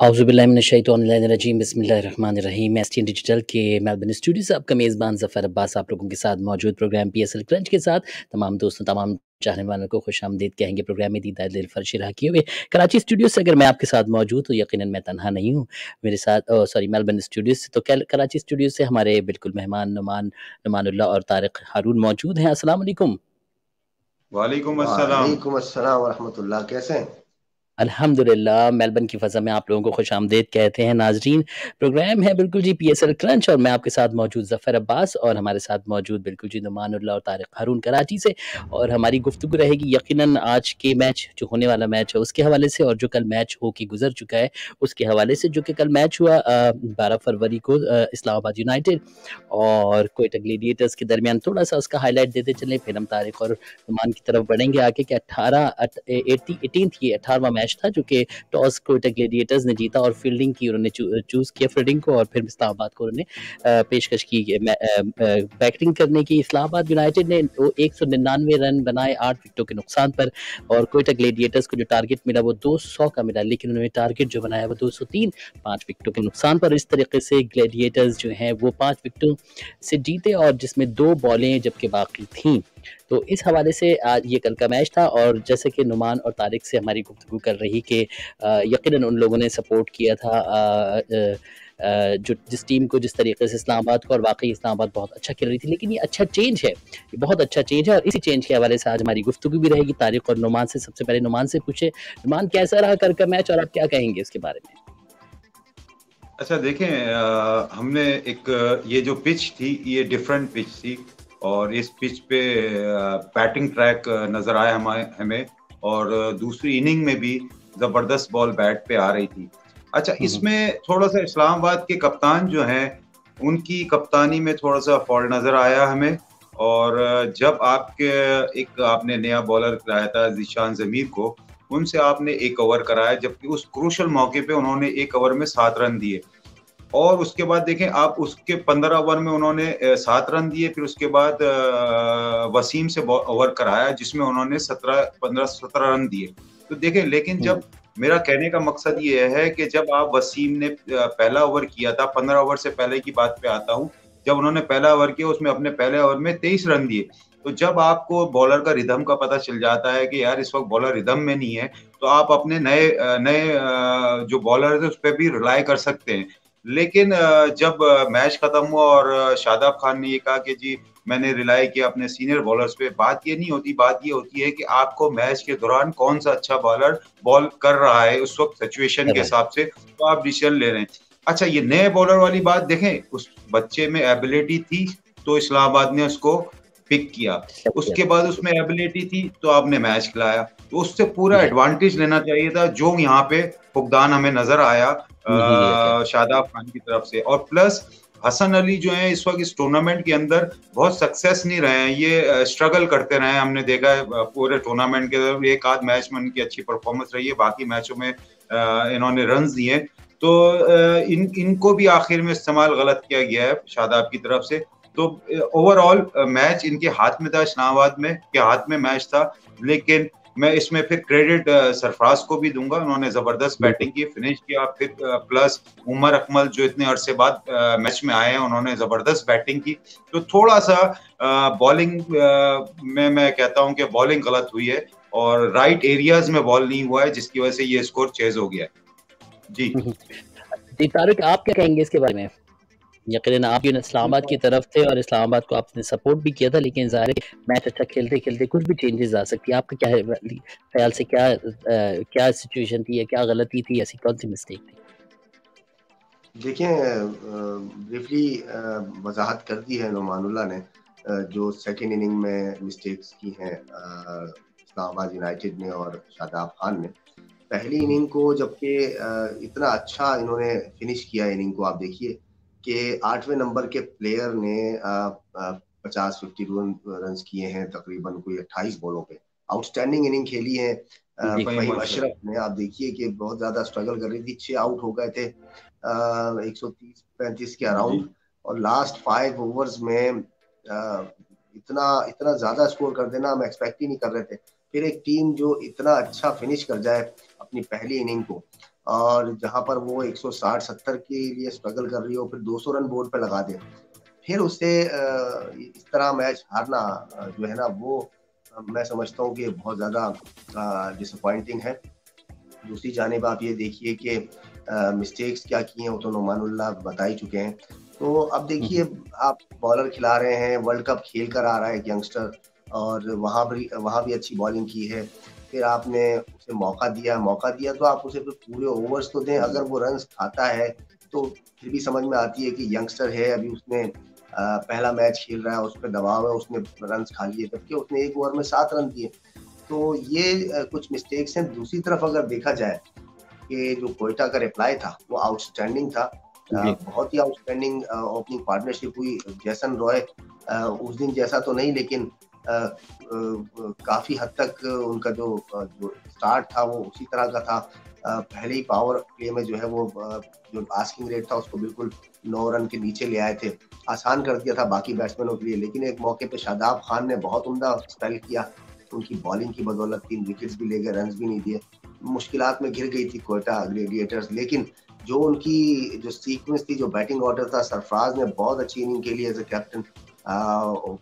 अज़बिल्लाजीम बसमीम S T digital के Melbourne studio से आपका मेज़बान ज़फ़र अब्बास आप लोगों के साथ मौजूद program P S L crunch के साथ। तमाम दोस्तों तमाम चाहने वालों को खुश आमदीद कहेंगे प्रोग्राम में दीदा दिल फर्श रहा किए हुए। कराची स्टूडियो से अगर मैं आपके साथ मौजूद हूँ यकीन मैं तनहा नहीं हूँ। मेरे साथ सॉरी मेलबर्न स्टूडियो से तो कराची स्टूडियो से हमारे बिल्कुल मेहमान नुमान नुमानुल्लाह और तारिक हारून मौजूद हैं। अस्सलाम वालेकुम। वालेकुम अस्सलाम। वरहमतुल्लाह कैसे हैं? अल्हम्दुलिल्लाह, मेलबर्न की फ़ज़ा में आप लोगों को खुश आमदेद कहते हैं। नाजरीन, प्रोग्राम है बिल्कुल जी पी एस एल क्रंच और मैं आपके साथ मौजूद ज़फ़र अब्बास और हमारे साथ मौजूद बिल्कुल जी नुमानुल्लाह और तारिक हारून कराची से और हमारी गुफ्तु रहेगी यकीनन आज के मैच, जो होने वाला मैच है, उसके हवाले से और जो कल मैच हो के गुजर चुका है, उसके हवाले से जो कि कल मैच हुआ बारह फरवरी को इस्लामाबाद यूनाइटेड और कोयटा ग्लेडिएटर्स के दरमियान थोड़ा सा उसका हाईलाइट देते चले, फिर हम तारिक और नुमान की तरफ़ बढ़ेंगे आके कि अट्ठारह एटीन ये अठारहवा मैच मैच था जो कि टॉस कोयटा ग्लेडिएटर्स ने जीता और फील्डिंग की उन्होंने चूज़ किया फील्डिंग को और फिर इस्लामाबाद को उन्होंने पेशकश की बैटिंग करने की। इस्लामाबाद यूनाइटेड ने एक सौ निन्यानवे रन बनाए आठ विकटों के नुकसान पर और कोयटा ग्लेडिएटर्स को जो टारगेट मिला वो दो सौ का मिला, लेकिन उन्होंने टारगेट जो बनाया वो दो सौ तीन, पाँच विकटों के नुकसान पर। इस तरीके से ग्लेडिएटर्स जो हैं वो पाँच विकटों से जीते और जिसमें दो बॉलें जबकि बाकी थीं। तो इस हवाले से आज ये कल का मैच था और जैसे कि नुमान और तारिक से हमारी गुफ्तु कर रही कि यकीन उन लोगों ने सपोर्ट किया था आ, जो जिस टीम को जिस तरीके से इस्लामाबाद को और वाकई इस्लामाबाद बहुत अच्छा खेल रही थी लेकिन ये अच्छा चेंज है ये बहुत अच्छा चेंज है और इसी चेंज के हवाले से आज हमारी गुफ्तु भी रहेगी। तारिक और नुमान से सबसे पहले नुमान से पूछे नुमान कैसा रहा कर का मैच और आप क्या कहेंगे इसके बारे में? अच्छा देखें आ, हमने एक ये जो पिच थी ये डिफरेंट पिच थी। और इस पिच पे बैटिंग ट्रैक नज़र आया हमें हमें। और दूसरी इनिंग में भी ज़बरदस्त बॉल बैट पे आ रही थी। अच्छा हम्म। इसमें थोड़ा सा इस्लामाबाद के कप्तान जो हैं उनकी कप्तानी में थोड़ा सा फॉल्ट नज़र आया हमें। और जब आपके एक आपने नया बॉलर कराया था जीशान जमीर को उनसे आपने एक ओवर कराया जबकि उस क्रूशल मौके पे उन्होंने एक ओवर में सात रन दिए। और उसके बाद देखें आप उसके पंद्रह ओवर में उन्होंने सात रन दिए फिर उसके बाद वसीम से ओवर कराया जिसमें उन्होंने सत्रह पंद्रह सत्रह रन दिए तो देखें लेकिन जब हम्म। मेरा कहने का मकसद ये है कि जब आप वसीम ने पहला ओवर किया था पंद्रह ओवर से पहले की बात पे आता हूँ जब उन्होंने पहला ओवर किया उसमें अपने पहले ओवर में तेईस रन दिए तो जब आपको बॉलर का रिदम का पता चल जाता है कि यार इस वक्त बॉलर रिदम में नहीं है तो आप अपने नए नए जो बॉलर है उस पर भी रिलाई कर सकते हैं लेकिन जब मैच खत्म हुआ और शादाब खान ने ये कहा कि जी मैंने रिलाई किया अपने सीनियर बॉलर्स पे बात ये नहीं होती बात ये होती है कि आपको मैच के दौरान कौन सा अच्छा बॉलर बॉल कर रहा है उस वक्त सिचुएशन के हिसाब से तो आप डिसीज़न ले रहे हैं। अच्छा ये नए बॉलर वाली बात देखें उस बच्चे में एबिलिटी थी तो इस्लामाबाद ने उसको पिक किया। उसके बाद उसमें एबिलिटी थी तो आपने मैच खिलाया। तो उससे पूरा एडवांटेज लेना चाहिए था जो यहाँ पे फुकदान हमें नज़र आया शादाब खान की तरफ़ से। और प्लस हसन अली जो है इस वक्त इस टूर्नामेंट के अंदर बहुत सक्सेस नहीं रहे हैं। ये स्ट्रगल करते रहे हैं। हमने देखा है पूरे टूर्नामेंट के अंदर एक आध मैच में उनकी अच्छी परफॉर्मेंस रही है। बाकी मैचों में इन्होंने रन दिए तो इन इनको भी आखिर में इस्तेमाल गलत किया गया है शादाब की तरफ़ से। तो ओवरऑल मैच इनके हाथ में था इस्लामाबाद में। के हाथ में मैच था। लेकिन मैं इसमें फिर क्रेडिट सरफराज को भी दूँगा। उन्होंने ज़बरदस्त बैटिंग की फिनिश किया। फिर प्लस उमर अकमल जो इतने अरसे बाद मैच में आए हैं उन्होंने ज़बरदस्त बैटिंग की। तो थोड़ा सा बॉलिंग में मैं कहता हूँ कि बॉलिंग गलत हुई है और राइट एरियाज़ में बॉल नहीं हुआ है जिसकी वजह से ये स्कोर चेज हो गया है। जी। जी तारिक आप क्या कहेंगे इसके बारे में? यकीन आप इस्लामाबाद की तरफ़ थे और इस्लामाबाद को आपने सपोर्ट भी किया था लेकिन ज़ाहिर मैच अच्छा खेलते खेलते कुछ भी चेंजेस आ सकती है। आपका क्या ख्याल से क्या आ, क्या सिचुएशन थी या क्या गलती थी? ऐसी कौन सी मिस्टेक थी? देखिए ब्रीफली वजाहत कर दी है नुमानुल्ला ने जो सेकेंड इनिंग में मिस्टेक्स की हैं इस्लामाबाद यूनाइटेड ने और शादाब खान ने। पहली इनिंग को जबकि इतना अच्छा इन्होंने फिनिश किया इनिंग को आप देखिए। कि आठवें नंबर के प्लेयर ने पचास फिफ्टी रन रन किए हैं तकरीबन कोई अट्ठाईस बॉलों पे। आउटस्टैंडिंग इनिंग खेली है फहीम अशरफ ने। आप देखिए कि बहुत ज़्यादा स्ट्रगल कर रही थी। छह आउट हो गए थे एक सौ तीस पैंतीस के अराउंड और लास्ट फाइव ओवर्स में आ, इतना इतना ज़्यादा स्कोर कर देना हम एक्सपेक्ट ही नहीं कर रहे थे। फिर एक टीम जो इतना अच्छा फिनिश कर जाए अपनी पहली इनिंग को और जहाँ पर वो 160-70 के लिए स्ट्रगल कर रही हो फिर 200 रन बोर्ड पे लगा दे। फिर उससे इस तरह मैच हारना जो है ना वो मैं समझता हूँ कि बहुत ज़्यादा डिसअपॉइंटिंग है। दूसरी जानब आप ये देखिए कि मिस्टेक्स क्या किए हैं वो तो नुमानुल्लाह बता ही चुके हैं। तो अब देखिए हम्म। आप बॉलर खिला रहे हैं वर्ल्ड कप खेल कर आ रहा है एक यंगस्टर और वहाँ भी वहाँ भी अच्छी बॉलिंग की है। फिर आपने उसे मौका दिया मौका दिया तो आप उसे फिर पूरे ओवर्स तो दें। अगर वो रन खाता है तो फिर भी समझ में आती है कि यंगस्टर है अभी उसने पहला मैच खेल रहा है उस पर दबाव है उसने रन खा लिए जबकि उसने एक ओवर में सात रन दिए। तो ये कुछ मिस्टेक्स हैं। दूसरी तरफ़ अगर देखा जाए कि जो कोयटा का रिप्लाई था वो आउटस्टैंडिंग था। बहुत ही आउटस्टैंडिंग ओपनिंग पार्टनरशिप हुई। जैसन रॉय उस दिन जैसा तो नहीं लेकिन काफ़ी हद तक उनका जो जो स्टार्ट था वो उसी तरह का था। पहले ही पावर प्ले में जो है वो जो आस्किंग रेट था उसको बिल्कुल नौ रन के नीचे ले आए थे। आसान कर दिया था बाकी बैट्समैनों के लिए, लेकिन एक मौके पे शादाब खान ने बहुत उमदा स्पेल किया। उनकी बॉलिंग की बदौलत तीन विकेट्स भी ले गए रन भी नहीं दिए। मुश्किल में घिर गई थी कोयटा ग्रेडिएटर्स लेकिन जो उनकी, जो सीक्वेंस थी, जो बैटिंग ऑर्डर था, सरफराज ने बहुत अच्छी इनिंग के लिए एज ए कैप्टन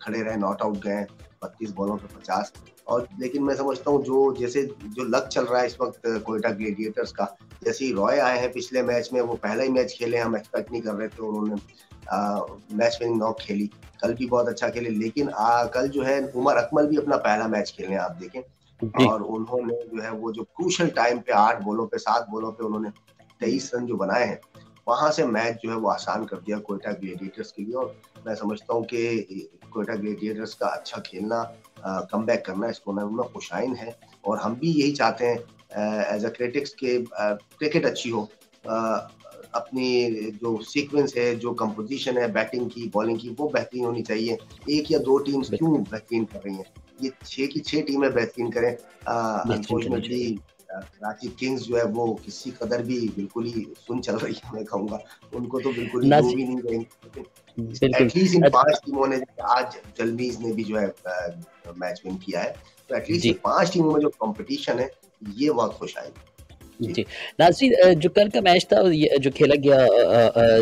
खड़े रहे नॉट आउट गए। बत्तीस बॉलों पे पचास। और लेकिन मैं समझता हूँ जो जैसे जो लक चल रहा है इस वक्त कोयटा ग्लेडिएटर्स का जैसे ही रॉय आए हैं पिछले मैच में वो पहला ही मैच खेले हम एक्सपेक्ट नहीं कर रहे थे उन्होंने मैच विनिंग नॉक खेली। कल भी बहुत अच्छा खेले लेकिन आ, कल जो है उमर अकमल भी अपना पहला मैच खेले हैं आप देखें। और उन्होंने जो है वो जो क्रूशल टाइम पे आठ बॉलों पे सात बॉलों पे उन्होंने तेईस रन जो बनाए हैं वहाँ से मैच जो है वो आसान कर दिया कोयटा ग्लेडिएटर्स के लिए। और मैं समझता हूँ कि कोयटा ग्लेडिएटर्स का अच्छा खेलना कम बैक करना इस टूर्नामेंट में खुशाइन है। और हम भी यही चाहते हैं एज अ क्रिटिक्स के क्रिकेट अच्छी हो। अपनी जो सीक्वेंस है जो कंपोजिशन है बैटिंग की बॉलिंग की वो बेहतरीन होनी चाहिए। एक या दो टीम्स क्यों बेहतरीन कर रही हैं? ये छह की छह टीमें बेहतरीन करें। अनफॉर्चुनेटली कराची किंग्स जो है वो किसी कदर भी बिल्कुल ही सुन चल रही है मैं कहूँगा। उनको तो बिल्कुल ही भी नहीं गए एटलीस्ट इन पाँच टीमों ने आज जलमीज ने भी जो है मैच विन किया है। तो एटलीस्ट पाँच टीमों में जो कंपटीशन है ये बहुत खुश आएगी। जी। नाजी जो कल का मैच था जो खेला गया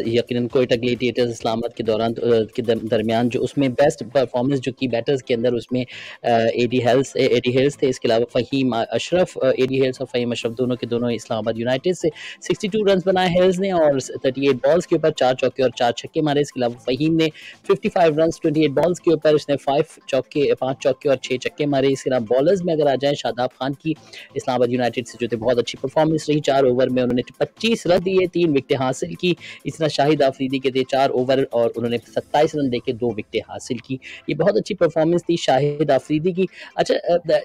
यकीन कोयटा ग्लेडिएटर्स इस्लामाबाद के दौरान के दरमियान, जो उसमें बेस्ट परफॉर्मेंस जो की बैटर्स के अंदर उसमें एडी हेल्स एडी हेल्स थे। इसके अलावा फ़हीम अशरफ एडी हेल्स और फ़हीम अशरफ दोनों के दोनों इस्लामाबाद यूनाइटेड से। 62 रन बनाए हेल्स ने, और 38 बॉल्स के ऊपर चार चौके और चार छक्के मारे। इसके अलावा फ़हीम ने 55 रन 28 बॉल्स के ऊपर इसने फाइव चौके, पाँच चौके और छः चक्के मारे। इसके अलावा बॉलर्स में अगर आ जाए, शादाब खान की इस्लामाबाद यूनाइटेड से, जो थे, बहुत अच्छी परफॉर्मेंस परफॉर्मेंस रही चार ओवर में उन्होंने पच्चीस रन दिए, तीन विकटें हासिल की। इस तरह शाहिद आफरीदी के थे चार ओवर और उन्होंने सत्ताईस रन देके दो विकटें हासिल की। ये बहुत अच्छी परफॉर्मेंस थी शाहिद आफरीदी की। अच्छा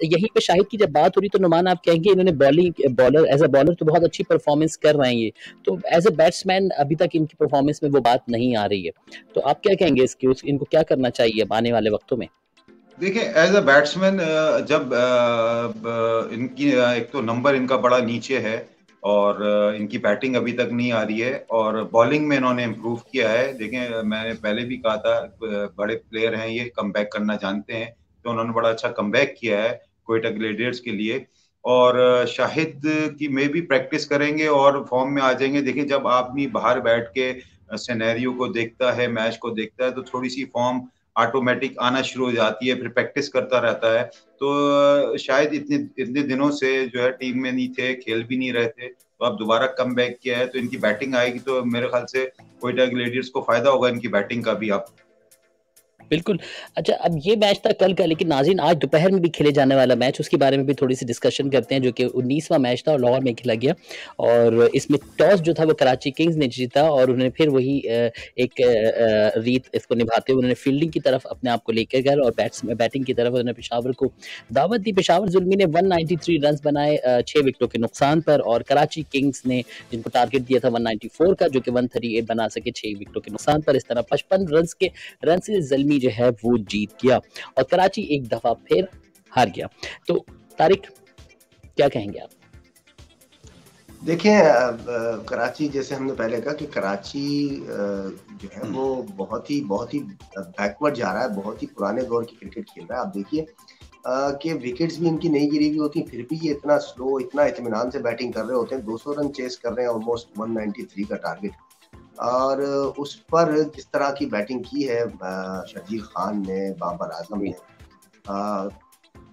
यहीं पे शाहिद की जब बात हो रही तो नुमान, आप कहेंगे इन्होंने bowling bowler as a bowler तो बहुत अच्छी परफॉर्मेंस कर रहे हैं ये। तो एज अ बैट्समैन अभी तक इनकी परफॉर्मेंस में वो बात नहीं आ रही है। तो आप क्या कहेंगे इसके इनको क्या करना चाहिए आने वाले वक्तों में? देखिए एज अ बैट्समैन जब इनकी एक तो नंबर इनका बड़ा नीचे है और इनकी बैटिंग अभी तक नहीं आ रही है और बॉलिंग में इन्होंने इम्प्रूव किया है। देखें मैंने पहले भी कहा था बड़े प्लेयर हैं ये कम करना जानते हैं तो उन्होंने बड़ा अच्छा कम किया है कोयटा ग्लेडियर्स के लिए। और शाहिद की में भी प्रैक्टिस करेंगे और फॉर्म में आ जाएँगे। देखिए, जब आदमी बाहर बैठ के सिनेरियो को देखता है मैच को देखता है तो थोड़ी सी फॉर्म ऑटोमेटिक आना शुरू हो जाती है, फिर प्रैक्टिस करता रहता है। तो शायद इतने इतने दिनों से जो है टीम में नहीं थे, खेल भी नहीं रहे थे। तो अब दोबारा कम बैक किया है तो इनकी बैटिंग आएगी तो मेरे ख्याल से कोयटा ग्लेडियर्स को फ़ायदा होगा इनकी बैटिंग का भी अब। बिल्कुल। अच्छा अब ये मैच था कल का, लेकिन नाजिन आज दोपहर में भी खेले जाने वाला मैच उसके बारे में भी थोड़ी सी डिस्कशन करते हैं, जो कि उन्नीसवा मैच था और लाहौर में खेला गया। और इसमें टॉस जो था वो कराची किंग्स ने जीता और उन्होंने फिर वही एक रीत इसको निभाते हुए उन्होंने फील्डिंग की तरफ़ अपने आप को लेकर गए और बैट्स बैटिंग की तरफ़ उन्होंने पेशावर को दावत दी। पेशावर जुलमी ने वन रन बनाए छः विकेटों के नुकसान पर और कराची किंग्स ने जिनको टारगेट दिया था वन का, जो कि वन बना सके छः विकेटों के नुकसान पर। इस तरह पचपन रन के रन से जलमी जो है वो जीत गया और कराची एक दफ़ा फिर हार गया। तो तारिक क्या कहेंगे आप? देखिए कराची जैसे हमने पहले कहा कि कराची जो है वो बहुत ही बहुत ही बैकवर्ड जा रहा है बहुत ही पुराने दौर की क्रिकेट खेल रहा है। आप देखिए कि विकेट्स भी इनकी नहीं गिरी हुई होती फिर भी ये इतना स्लो इतना इतमान से बैटिंग कर रहे होते हैं 200 रन चेस कर रहे हैं ऑलमोस्ट 193 का टारगेट और उस पर जिस तरह की बैटिंग की है शर्जील खान ने, बाबर आज़म ने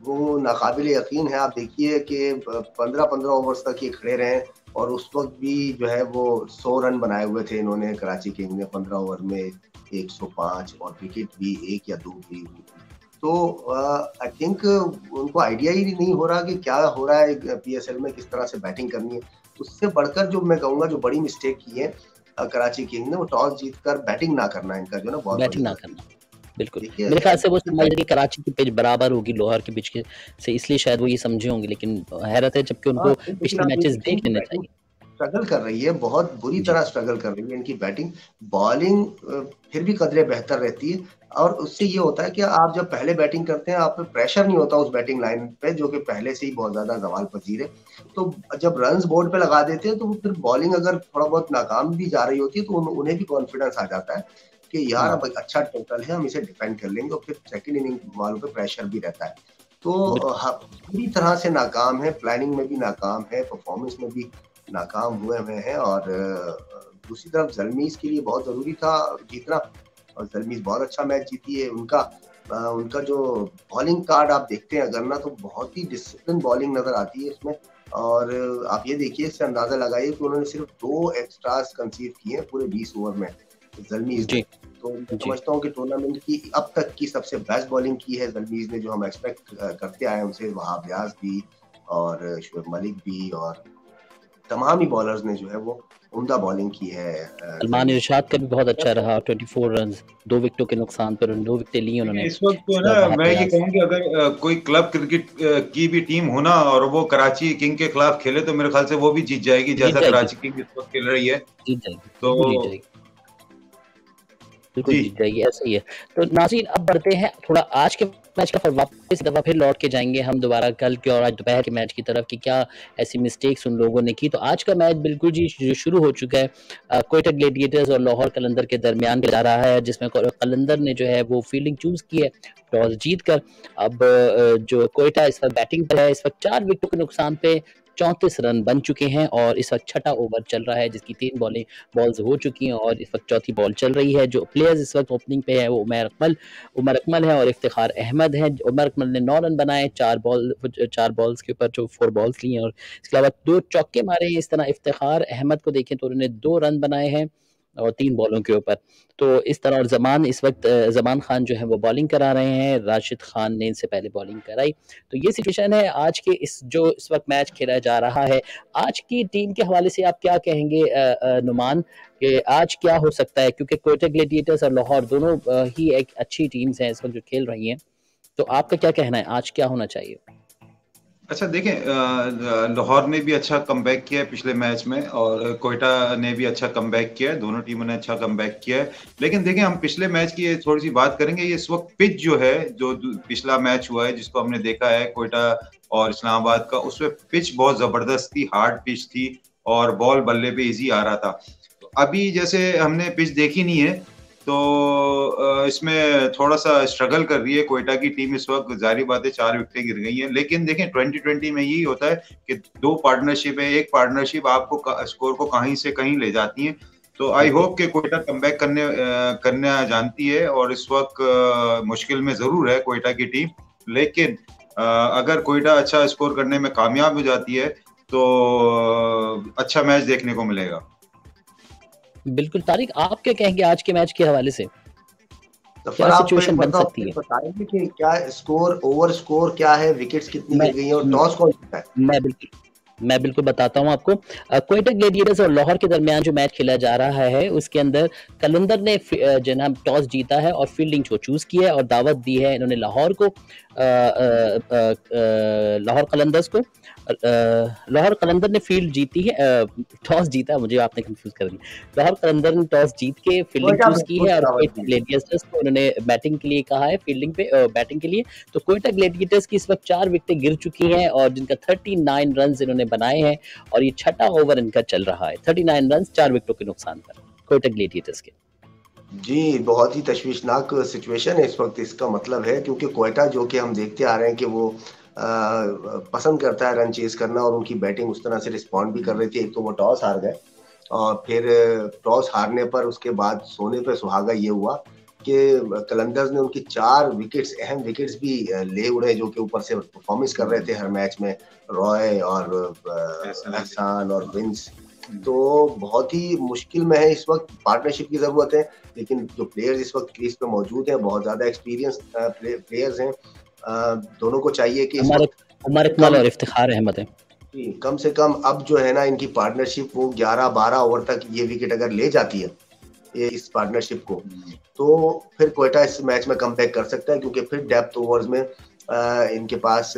वो नाकाबिल यकीन है। आप देखिए कि पंद्रह पंद्रह ओवर्स तक ये खड़े रहे और उस वक्त भी जो है वो सौ रन बनाए हुए थे इन्होंने कराची किंग ने पंद्रह ओवर में, एक सौ पाँच और विकेट भी एक या दो भी तो आई थिंक उनको आइडिया ही नहीं हो रहा कि क्या हो रहा है पीएसएल में किस तरह से बैटिंग करनी है। उससे बढ़कर जो मैं कहूँगा, जो बड़ी मिस्टेक की है कराची किंग ने वो टॉस जीत कर बैटिंग ना करना इनका जो ना बहुत बैटिंग ना करना। बिल्कुल। मेरे ख्याल से वो समझ कि कराची की पिच बराबर होगी लोहार की पिच के से इसलिए शायद वो ये समझे होंगे लेकिन हैरत है जबकि उनको हाँ, पिछले मैचेस देख लेने चाहिए। स्ट्रगल कर रही है बहुत बुरी तरह स्ट्रगल कर रही है इनकी बैटिंग बॉलिंग फिर भी कदरे बेहतर रहती है। और उससे ये होता है कि आप जब पहले बैटिंग करते हैं आप पे प्रेशर नहीं होता उस बैटिंग लाइन पे जो कि पहले से ही बहुत ज़्यादा जवाल पजीर है। तो जब रन बोर्ड पे लगा देते हैं तो फिर बॉलिंग अगर थोड़ा बहुत नाकाम भी जा रही होती है तो उन्हें भी कॉन्फिडेंस आ जाता है कि यार हाँ। अब अच्छा टोटल है हम इसे डिफेंड कर लेंगे और फिर सेकेंड इनिंग वालों पर प्रेशर भी रहता है। तो पूरी तरह से नाकाम है प्लानिंग में भी नाकाम है परफॉर्मेंस में भी नाकाम हुए हुए हैं और दूसरी तरफ़ जलमीज के लिए बहुत ज़रूरी था जीतना और जलमीज बहुत अच्छा मैच जीती है उनका। उनका जो बॉलिंग कार्ड आप देखते हैं अगर ना तो बहुत ही डिसिप्लिन बॉलिंग नज़र आती है इसमें। और आप ये देखिए इससे अंदाज़ा लगाइए कि उन्होंने सिर्फ़ दो एक्स्ट्रास कंसीव किए हैं पूरे बीस ओवर में जलमीज ने। तो समझता हूँ कि टूर्नामेंट की अब तक की सबसे बेस्ट बॉलिंग की है जलमीज ने जो हम एक्सपेक्ट करते आए उनसे वहाब भी और शुभ मलिक भी और तमाम ही बॉलर्स ने जो है वो उम्दा बॉलिंग की है सलमान इरशाद का भी बहुत अच्छा रहा 24 रन दो विकेटों के नुकसान पर दो विकेटें ली उन्होंने। इस वक्त तो ना मैं ये कहूँगी अगर कोई क्लब क्रिकेट की भी टीम हो ना और वो कराची किंग के खिलाफ खेले तो मेरे ख्याल से वो भी जीत जाएगी जैसा कराची किंग इस वक्त खेल रही है। जीत जाएगी तो जीत जाएगी। बिल्कुल जीत जाएगी ऐसा ही है। तो नाजीन अब बढ़ते हैं थोड़ा आज के मैच का वापस दफ़ा फिर लौट के जाएँगे हम दोबारा कल के और आज दोपहर के मैच की तरफ़ कि क्या ऐसी मिस्टेक्स उन लोगों ने की। तो आज का मैच बिल्कुल जी शुरू हो चुका है कोयटा ग्लेडिएटर्स और लाहौर कलंदर के दरमियान जा रहा है, जिसमें कलंदर ने जो है वो फील्डिंग चूज़ की है टॉस जीत कर अब जो कोयटा इस वक्त बैटिंग पर है, इस वक्त चार विकेटों के नुकसान पे चौंतीस रन बन चुके हैं और इस वक्त छठा ओवर चल रहा है, जिसकी तीन बॉलें बॉल्स हो चुकी हैं और इस वक्त चौथी बॉल चल रही है। जो प्लेयर्स इस वक्त ओपनिंग पे है, वो उमर अकमल उमर अकमल है और इफ्तार अहमद है। उमर अकमल ने नौ रन बनाए, चार बॉल चार बॉल्स के ऊपर जो फोर बॉल्स लिए हैं और इसके अलावा दो चौके मारे हैं। इस तरह इफ्तार अहमद को देखें तो उन्होंने दो रन बनाए हैं। और तीन बॉलों के ऊपर। तो इस तरह और जमान, इस वक्त जमान खान जो है वो बॉलिंग करा रहे हैं। राशिद खान ने इनसे पहले बॉलिंग कराई। तो ये सिचुएशन है आज के इस, जो इस वक्त मैच खेला जा रहा है। आज की टीम के हवाले से आप क्या कहेंगे नुमान? कि आज क्या हो सकता है? क्योंकि कोयटा ग्लेडिएटर्स और लाहौर दोनों ही एक अच्छी टीम्स हैं इस वक्त जो खेल रही हैं। तो आपका क्या कहना है? आज क्या होना चाहिए? अच्छा देखें लाहौर ने भी अच्छा कम किया है पिछले मैच में और कोयटा ने भी अच्छा कम किया है। दोनों टीमों ने अच्छा कम किया है। लेकिन देखें, हम पिछले मैच की थोड़ी सी बात करेंगे। ये इस वक्त पिच जो है, जो पिछला मैच हुआ है, जिसको हमने देखा है कोयटा और इस्लामाबाद का, उसमें पिच बहुत ज़बरदस्त थी हार्ड पिच थी और बॉल बल्ले पे इजी आ रहा था। तो अभी जैसे हमने पिच देखी नहीं है तो इसमें थोड़ा सा स्ट्रगल कर रही है कोयटा की टीम इस वक्त। जारी बात है चार विकेटें गिर गई हैं। लेकिन देखें 2020 में यही होता है कि दो पार्टनरशिप है। एक पार्टनरशिप आपको स्कोर को कहीं से कहीं ले जाती है। तो आई होप कि कोयटा कम करने करना जानती है और इस वक्त मुश्किल में ज़रूर है कोयटा की टीम लेकिन अगर कोयटा अच्छा स्कोर करने में कामयाब हो जाती है तो अच्छा मैच देखने को मिलेगा। बिल्कुल। तारिक आप क्या कहेंगे आज के मैच के हवाले से? तो क्या सिचुएशन बन सकती है? बताएँगे कि क्या स्कोर ओवर स्कोर क्या है विकेट्स कितनी गिर गई हैं और टॉस कौन जीता है? मैं बिल्कुल मैं बिल्कुल बताता हूँ आपको। कोयटा ग्लेडिएटर्स और लाहौर के दरमियान जो मैच खेला जा रहा है उसके अंदर कलंदर ने जनाब टॉस जीता है और फील्डिंग को चूज़ किया है और दावत दी है इन्होंने लाहौर को लाहौर कलंदर्स को। लाहौर कलंदर ने फ़ील्ड जीती है टॉस जीता मुझे आपने कंफ्यूज कर दिया लाहौर कलंदर ने टॉस जीत के फील्डिंग चूज़ की है और ग्लेडिएटर्स को उन्होंने बैटिंग के लिए कहा है फील्डिंग पे बैटिंग के लिए। तो कोयटा ग्लेडिएटर्स की इस वक्त चार विकेटें गिर चुकी हैं और जिनका 39 रन इन्होंने बनाए हैं और ये छठा ओवर इनका चल रहा है। 39 रन चार विकेटों के नुकसान पर कोयटा ग्लेडिएटर्स के। जी, बहुत ही तशवीशनाक सिचुएशन है इस वक़्त। इसका मतलब है क्योंकि कोयटा जो कि हम देखते आ रहे हैं कि वो पसंद करता है रन चेज़ करना और उनकी बैटिंग उस तरह से रिस्पॉन्ड भी कर रही थी। एक तो वो टॉस हार गए और फिर टॉस हारने पर उसके बाद सोने पर सुहागा ये हुआ कि कलंदर्स ने उनकी चार विकेट्स अहम विकेट्स भी ले उड़े जो कि ऊपर से परफॉर्मेंस कर रहे थे हर मैच में। रॉय और एहसान और विंस तो बहुत ही मुश्किल में है इस वक्त। पार्टनरशिप की ज़रूरत है लेकिन जो प्लेयर्स इस वक्त क्रीज पे मौजूद हैं बहुत ज़्यादा एक्सपीरियंस प्लेयर्स हैं। दोनों को चाहिए कि उमर इकबाल और इफ्तिखार अहमद है कम से कम अब जो है ना इनकी पार्टनरशिप वो 11-12 ओवर तक ये विकेट अगर ले जाती है ये इस पार्टनरशिप को तो फिर कोयटा इस मैच में कम कर सकता है क्योंकि फिर डेप्थ ओवर्स में आ, इनके पास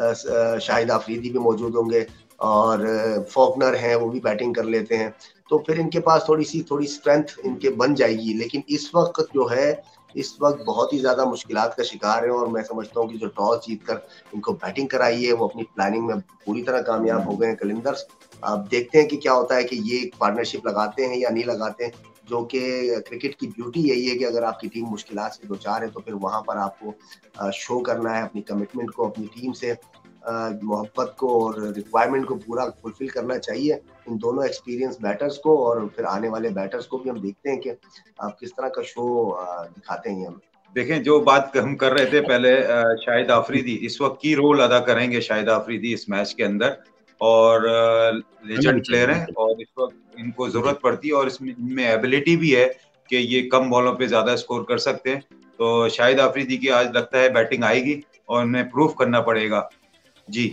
शाहिद आफरीदी भी मौजूद होंगे और फॉकनर हैं वो भी बैटिंग कर लेते हैं। तो फिर इनके पास थोड़ी सी थोड़ी स्ट्रेंथ इनके बन जाएगी लेकिन इस वक्त जो है इस वक्त बहुत ही ज़्यादा मुश्किल का शिकार है और मैं समझता हूँ कि जो टॉस जीत कर इनको बैटिंग कराई है, वो अपनी प्लानिंग में पूरी तरह कामयाब हो गए हैं कलिंदर्स। अब देखते हैं कि क्या होता है कि ये एक पार्टनरशिप लगाते हैं या नहीं लगाते हैं, जो कि क्रिकेट की ब्यूटी यही है कि अगर आपकी टीम मुश्किल से दो चार है तो फिर वहाँ पर आपको शो करना है, अपनी कमिटमेंट को अपनी टीम से। मोहब्बत को और रिक्वायरमेंट को पूरा फुलफिल करना चाहिए। इन दोनों एक्सपीरियंस बैटर्स को और फिर आने वाले बैटर्स को भी हम देखते हैं कि आप किस तरह का शो दिखाते हैं हम। देखें जो बात हम कर रहे थे पहले शाहिद आफरीदी इस वक्त की रोल अदा करेंगे शाहिद आफरीदी इस मैच के अंदर और लेजेंड प्लेयर हैं और इस वक्त इनको ज़रूरत पड़ती है और इसमें इनमें एबिलिटी भी है कि ये कम बॉलों पे ज़्यादा स्कोर कर सकते हैं। तो शाहिद आफरीदी की आज लगता है बैटिंग आएगी और उन्हें प्रूफ करना पड़ेगा। जी।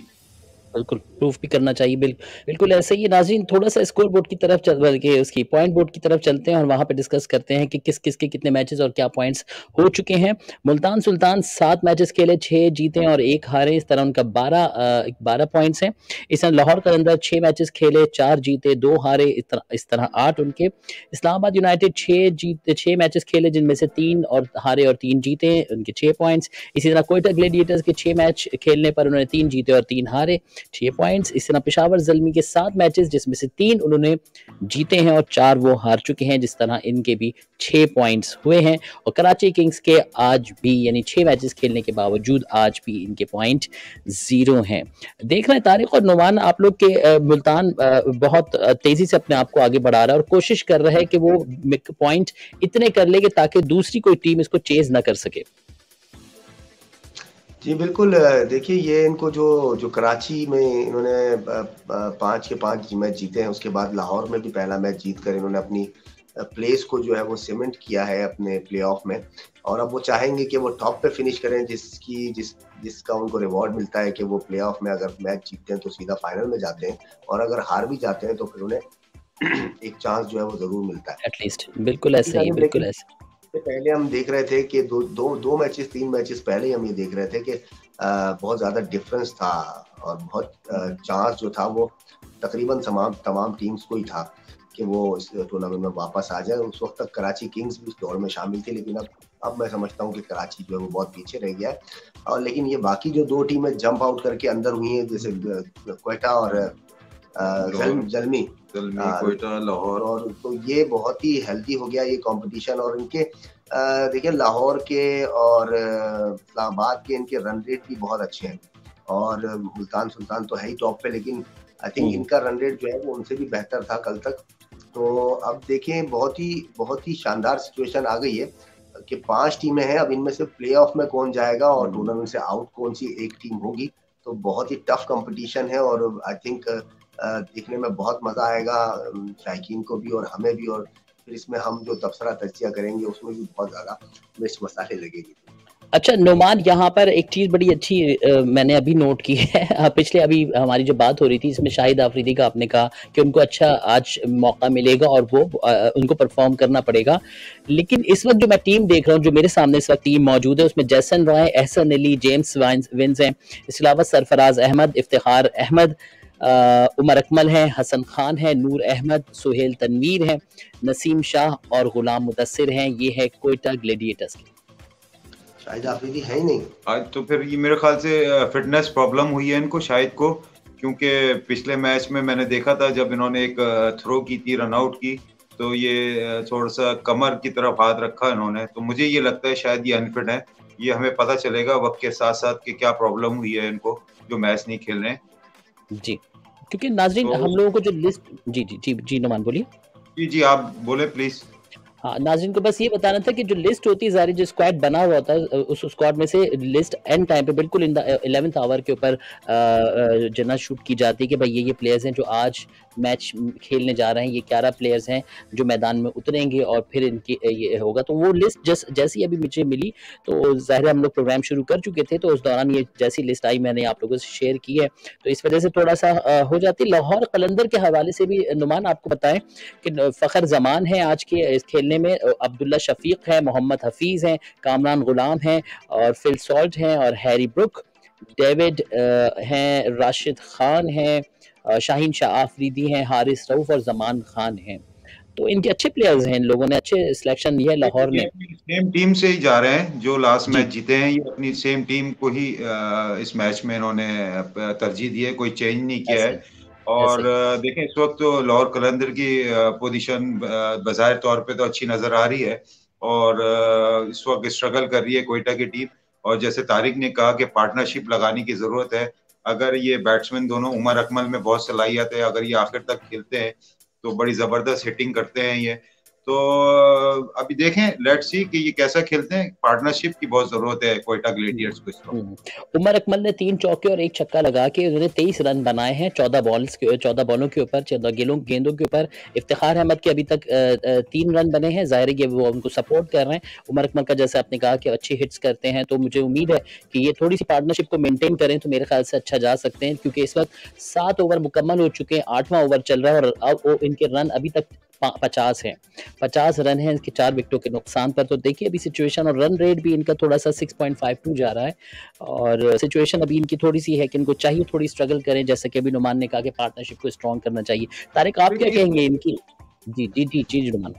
बिल्कुल। प्रूफ भी करना चाहिए। बिल्कुल ऐसे ही नाजीन थोड़ा सा स्कोर बोर्ड की तरफ़ चल के उसकी पॉइंट बोर्ड की तरफ़ चलते हैं और वहाँ पर डिस्कस करते हैं कि किस किस के कितने मैचेस और क्या पॉइंट्स हो चुके हैं। मुल्तान सुल्तान सात मैचेस खेले छः जीते और एक हारे। इस तरह उनका बारह बारह पॉइंट्स हैं। इस तरह लाहौर अंदर छः मैचेस खेले, चार जीते, दो हारे, इस तरह इस तरह आठ उनके। इस्लामाबाद यूनाइटेड छः जीते छः मैचेस खेले, जिनमें से तीन और हारे और तीन जीते, उनके छः पॉइंट्स इसी तरह कोयटा ग्लेडिएटर्स के छः मैच खेलने पर उन्होंने तीन जीते और तीन हारे छः पॉइंट्स इस तरह पेशावर जलमी के सात मैचेस जिसमें से तीन उन्होंने जीते हैं और चार वो हार चुके हैं, जिस तरह इनके भी छः पॉइंट्स हुए हैं। और कराची किंग्स के आज भी, यानी छः मैचेस खेलने के बावजूद आज भी इनके पॉइंट ज़ीरो हैं। देख रहे हैं तारिक और नुमान, आप लोग के मुल्तान बहुत तेज़ी से अपने आप को आगे बढ़ा रहा है और कोशिश कर रहा है कि वो पॉइंट इतने कर ले ताकि दूसरी कोई टीम इसको चेज ना कर सके। जी बिल्कुल देखिए ये इनको जो जो कराची में इन्होंने पाँच के पाँच मैच जीते हैं उसके बाद लाहौर में भी पहला मैच जीत कर इन्होंने अपनी प्लेस को जो है वो सीमेंट किया है अपने प्ले ऑफ़ में। और अब वो चाहेंगे कि वो टॉप पे फिनिश करें जिसकी जिस जिसका उनको रिवॉर्ड मिलता है कि वो प्ले ऑफ़ में अगर मैच जीतते हैं तो सीधा फाइनल में जाते हैं। और अगर हार भी जाते हैं तो फिर उन्हें एक चांस जो है वो ज़रूर मिलता है। एटलीस्ट बिल्कुल ऐसे ही बिल्कुल ऐसे। से पहले हम देख रहे थे कि दो दो दो मैचेस, तीन मैचेस पहले ही हम ये देख रहे थे कि बहुत ज़्यादा डिफरेंस था और बहुत चांस जो था वो तकरीबन तमाम तमाम टीम्स को ही था कि वो इस टूर्नामेंट में वापस आ जाए। उस वक्त तक कराची किंग्स भी उस दौड़ में शामिल थी, लेकिन अब अब मैं समझता हूँ कि कराची जो है वो बहुत पीछे रह गया है। और लेकिन ये बाकी जो दो टीमें जंप आउट करके अंदर हुई हैं, जैसे कोयटा और जलमी लाहौर। और तो ये बहुत ही हेल्दी हो गया ये कंपटीशन और इनके देखिए लाहौर के और इस्लामाबाद के इनके रन रेट भी बहुत अच्छे हैं। और मुल्तान सुल्तान तो है ही टॉप पे लेकिन आई थिंक इनका रन रेट जो है वो उनसे भी बेहतर था कल तक। तो अब देखें बहुत ही बहुत ही शानदार सिचुएशन आ गई है कि पाँच टीमें हैं। अब इनमें से प्ले ऑफ़ में कौन जाएगा और टूर्नामेंट से आउट कौन सी एक टीम होगी? तो बहुत ही टफ कंपटीशन है और आई थिंक देखने में बहुत मज़ा आएगा शायकीन को भी और हमें भी और फिर इसमें हम जो तबसरा तजिया करेंगे उसमें भी बहुत ज़्यादा मिर्च मसाले लगेगी। अच्छा नुमान यहाँ पर एक चीज़ बड़ी अच्छी आ, मैंने अभी नोट की है। पिछले अभी हमारी जो बात हो रही थी इसमें शाहिद आफरीदी का आपने कहा कि उनको अच्छा आज मौका मिलेगा और वो आ, उनको परफॉर्म करना पड़ेगा। लेकिन इस वक्त जो मैं टीम देख रहा हूँ जो मेरे सामने इस वक्त टीम मौजूद है उसमें Jason Roy Ehsan Ali James Vince हैं। इसके अलावा सरफराज अहमद इफ्तार अहमद उमर अकमल हैं हसन खान है नूर अहमद सुहेल तनवीर हैं नसीम शाह और गुलाम मुदसर हैं। ये है कोयटा ग्लेडिएटर्स की। शायद आफरीदी है ही नहीं। आज तो फिर ये मेरे ख्याल से फिटनेस प्रॉब्लम हुई है इनको शायद को क्योंकि पिछले मैच में मैंने देखा था जब इन्होंने एक थ्रो की थी रन आउट की तो ये थोड़ा सा कमर की तरफ़ हाथ रखा इन्होंने। तो मुझे ये लगता है शायद ये अनफिट है। ये हमें पता चलेगा वक्त के साथ साथ कि क्या प्रॉब्लम हुई है इनको जो मैच नहीं खेल रहे हैं। जी। क्योंकि नाजरीन तो, हम लोगों को जो लिस्ट जी जी जी जी नुमान बोलिए। जी जी आप बोले प्लीज़ हाँ नाजरीन को बस ये बताना था कि जो लिस्ट होती है जारी जो स्क्वाड बना हुआ होता है उस स्क्वाड में से लिस्ट एंड टाइम पे बिल्कुल इन द इलेवेंथ आवर के ऊपर जना शूट की जाती है कि भाई ये ये प्लेयर्स हैं जो आज मैच खेलने जा रहे हैं, ये ग्यारह प्लेयर्स हैं जो मैदान में उतरेंगे और फिर इनकी ये होगा। तो वो लिस्ट जस, जैसी अभी मुझे मिली तो ज़ाहिर हम लोग प्रोग्राम शुरू कर चुके थे तो उस दौरान ये जैसी लिस्ट आई, मैंने आप लोगों से शेयर की है। तो इस वजह से थोड़ा सा हो जाती लाहौर कलंदर के हवाले से भी नुमान आपको बताएँ कि फ़खर जमान है आज के इस खेलने में। अब्दुल्ला शफीक है, मोहम्मद हफीज़ हैं, कामरान गुलाम हैं और फिल सॉल्ट हैं और हैरी ब्रुक, डेविड हैं, राशिद खान हैं शाहीन शाह आफरीदी हैं हारिस रऊफ और जमान खान हैं। तो इनके अच्छे प्लेयर्स हैं इन लोगों ने अच्छे सिलेक्शन दिया लाहौर में। सेम टीम से ही जा रहे हैं जो लास्ट मैच जीते हैं ये अपनी सेम टीम को ही इस मैच में इन्होंने तरजीह दी है कोई चेंज नहीं किया है। और देखें इस वक्त तो लाहौर कलंदर की पोजीशन बाज़ार तौर पे तो अच्छी नज़र आ रही है और इस वक्त स्ट्रगल कर रही है कोयटा की टीम और जैसे तारिक ने कहा कि पार्टनरशिप लगाने की ज़रूरत है अगर ये बैट्समैन दोनों उमर अकमल में बहुत सलाहियत है अगर ये आखिर तक खेलते हैं तो बड़ी ज़बरदस्त हिटिंग करते हैं ये। तो अभी देखें लेट्स सी कि ये कैसा खेलते हैं। पार्टनरशिप की बहुत ज़रूरत है, कोयटा ग्लेडियर्स को वक्त। हम्म। उमर अकमल ने तीन चौके और एक छक्का लगा के उन्होंने तेईस रन बनाए हैं, चौदह बॉल्स के, चौदह बॉलों के ऊपर, चौदह गेंदों गेंदों के ऊपर। इफ्तार अहमद के अभी तक तीन रन बने हैं। ज़ाहिर है वो उनको सपोर्ट कर रहे हैं। उमर अकमल का जैसे आपने कहा कि अच्छी हिट्स करते हैं तो मुझे उम्मीद है कि ये थोड़ी सी पार्टनरशिप को मेनटेन करें तो मेरे ख्याल से अच्छा जा सकते हैं। क्योंकि इस वक्त सात ओवर मुकम्मल हो चुके हैं, आठवां ओवर चल रहा है और अब इनके रन अभी तक पचास है। पचास रन है इसके चार विकेटों के नुकसान पर। तो देखिए अभी सिचुएशन और रन रेट भी इनका थोड़ा सा सिक्स पॉइंट फाइव टू जा रहा है। और सिचुएशन अभी इनकी थोड़ी सी है कि इनको चाहिए थोड़ी स्ट्रगल करें जैसे कि अभी नुमान ने कहा कि पार्टनरशिप को स्ट्रॉन्ग करना चाहिए। तारिक आप क्या कहेंगे इनकी? जी जी जी जी नुमान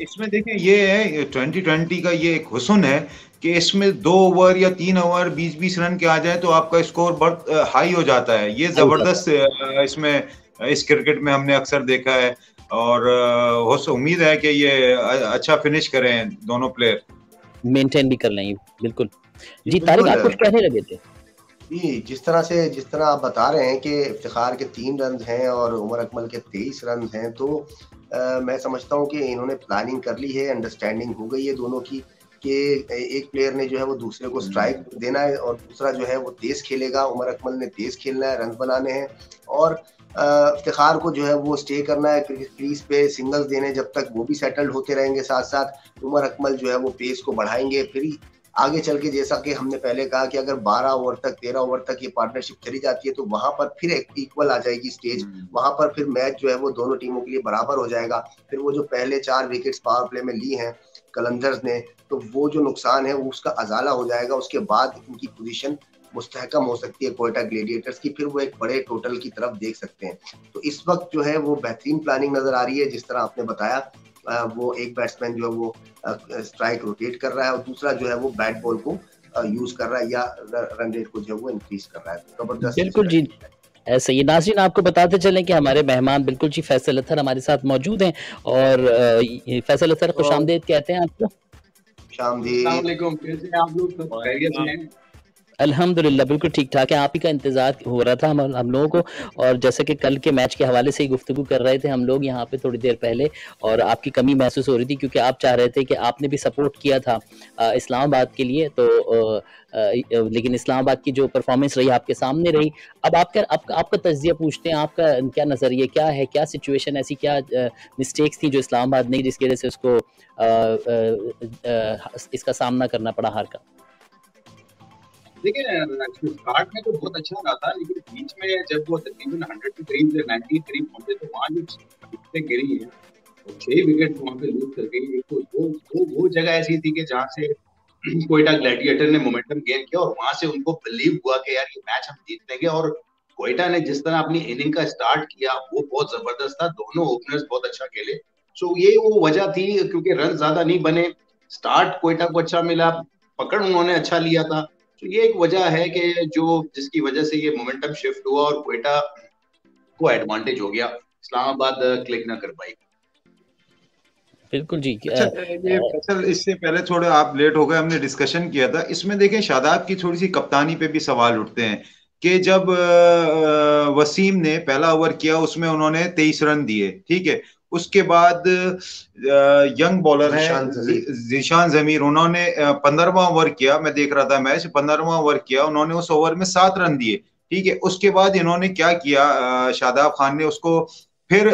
इसमें देखिए ये है ट्वेंटी ट्वेंटी का ये एक हुसन है कि इसमें दो ओवर या तीन ओवर बीस बीस रन के आ जाए तो आपका स्कोर बहुत हाई हो जाता है। ये ज़बरदस्त इसमें इस क्रिकेट में हमने अक्सर देखा है। और हो उम्मीद है कि ये अच्छा फिनिश करें दोनों प्लेयर मेंटेन भी कर लें बिल्कुल। जी तारिक आप कुछ कहने लगे थे? जी जिस तरह से जिस तरह आप बता रहे हैं कि इफ्तार के तीन रन हैं और उमर अकमल के तेईस रन हैं तो आ, मैं समझता हूँ कि इन्होंने प्लानिंग कर ली है अंडरस्टैंडिंग हो गई है दोनों की कि एक प्लेयर ने जो है वो दूसरे को स्ट्राइक देना है और दूसरा जो है वो तेज खेलेगा। उमर अकमल ने तेज खेलना है रन बनाने हैं और इफ्तार को जो है वो स्टे करना है क्रीज पे सिंगल्स देने जब तक वो भी सेटल्ड होते रहेंगे साथ साथ उमर अकमल जो है वो पेस को बढ़ाएँगे फिर आगे चल के जैसा कि हमने पहले कहा कि अगर 12 ओवर तक 13 ओवर तक ये पार्टनरशिप चली जाती है तो वहाँ पर फिर एक इक्वल आ जाएगी स्टेज हम्म। वहाँ पर फिर मैच जो है वो दोनों टीमों के लिए बराबर हो जाएगा। फिर वो जो पहले चार विकेट्स पावर प्ले में ली हैं कलंदर्स ने तो वो जो नुकसान है वो उसका अजाला हो जाएगा। उसके बाद उनकी पोजीशन मुस्तहकम हो सकती है कोयटा ग्लेडिएटर्स की फिर वो एक बड़े टोटल की तरफ़ देख सकते हैं। तो इस वक्त जो है वो बेहतरीन प्लानिंग नज़र आ रही है जिस तरह आपने बताया वो एक बैट्समैन जो है वो स्ट्राइक रोटेट कर रहा है और दूसरा जो है वो बैट बॉल को यूज़ कर रहा है या रन रेट को जो है वो इंक्रीज कर रहा है। ज़बरदस्त बिल्कुल जी। ऐसे ये नाजरीन आपको बताते चले कि हमारे मेहमान बिल्कुल जी फैसल अथर हमारे साथ मौजूद हैं और फैसल अथर खुश आमदेद कहते हैं आपको। आप लोग? अल्हम्दुलिल्लाह बिल्कुल ठीक ठाक है। आप ही का इंतज़ार हो रहा था हम हम लोगों को और जैसे कि कल के मैच के हवाले से ही गुफ्तु कर रहे थे हम लोग यहाँ पे थोड़ी देर पहले और आपकी कमी महसूस हो रही थी क्योंकि आप चाह रहे थे कि आपने भी सपोर्ट किया था इस्लामाबाद के लिए तो लेकिन इस्लामाबाद की जो परफॉर्मेंस रही आपके सामने रही। अब आपका आप, आपका तजिया पूछते हैं आपका क्या नज़रिया क्या है क्या सिचुएशन ऐसी क्या मिस्टेक्स थी जो इस्लामाबाद नहीं जिसकी वजह से उसको इसका सामना करना पड़ा हार का? स्टार्ट में तो बहुत अच्छा रहा था, लेकिन बीच में जब वो पहुँचे तो तो वो जगह ऐसी से वहाँ से उनको बिलीव हुआ कि यार ये मैच हम जीत लेंगे। और कोयटा ने जिस तरह अपनी इनिंग का स्टार्ट किया, वो बहुत ज़बरदस्त था। दोनों ओपनर्स बहुत अच्छा खेले। सो ये वो वजह थी, क्योंकि रन ज़्यादा नहीं बने। स्टार्ट कोयटा को अच्छा मिला, पकड़ उन्होंने अच्छा लिया था। तो ये एक वजह है कि जो जिसकी वजह से ये मोमेंटम शिफ्ट हुआ और कोयटा को एडवांटेज हो गया। इस्लामाबाद क्लिक ना कर पाई। बिल्कुल जी अच्छा ये फ़सल इससे पहले थोड़े आप लेट हो गए हमने डिस्कशन किया था। इसमें देखें शादाब की थोड़ी सी कप्तानी पे भी सवाल उठते हैं कि जब वसीम ने पहला ओवर किया उसमें उन्होंने तेईस रन दिए ठीक है? उसके बाद यंग बॉलर है जीशान जमीर। उन्होंने पंद्रहवा ओवर किया मैं देख रहा था मैच पंद्रहवा ओवर किया उन्होंने उस ओवर में सात रन दिए ठीक है? उसके बाद इन्होंने क्या किया शादाब खान ने उसको फिर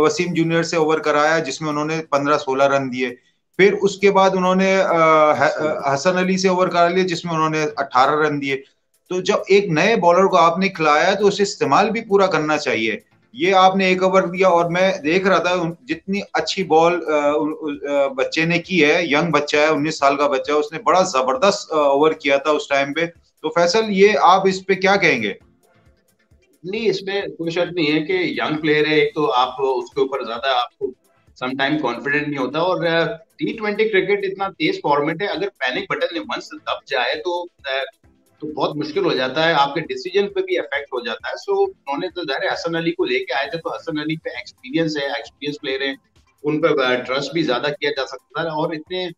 वसीम जूनियर से ओवर कराया जिसमें उन्होंने पंद्रह सोलह रन दिए। फिर उसके बाद उन्होंने हसन अली से ओवर करा लिया जिसमें उन्होंने अठारह रन दिए। तो जब एक नए बॉलर को आपने खिलाया तो उसे इस्तेमाल भी पूरा करना चाहिए। ये आपने एक ओवर दिया और मैं देख रहा था जितनी अच्छी बॉल बच्चे ने की है, यंग बच्चा है, उन्नीस साल का बच्चा है, उसने बड़ा ज़बरदस्त ओवर किया था उस टाइम पे। तो फैसल, ये आप इस पे क्या कहेंगे? नहीं, इसमें कोई शर्त नहीं है कि यंग प्लेयर है, एक तो आप उसके ऊपर ज़्यादा आपको समटाइम कॉन्फिडेंट नहीं होता और टी ट्वेंटी क्रिकेट इतना तेज फॉर्मेट है, अगर पैनिक बटन ने वंस दब जाए तो तो बहुत मुश्किल हो जाता है आपके डिसीज़न पे भी इफ़ेक्ट हो जाता है। सो उन्होंने तो ज़ाहिर हसन अली को लेके आए थे तो हसन अली पे एक्सपीरियंस है एक्सपीरियंस प्लेयर है। उन पर ट्रस्ट भी ज़्यादा किया जा सकता है और इतने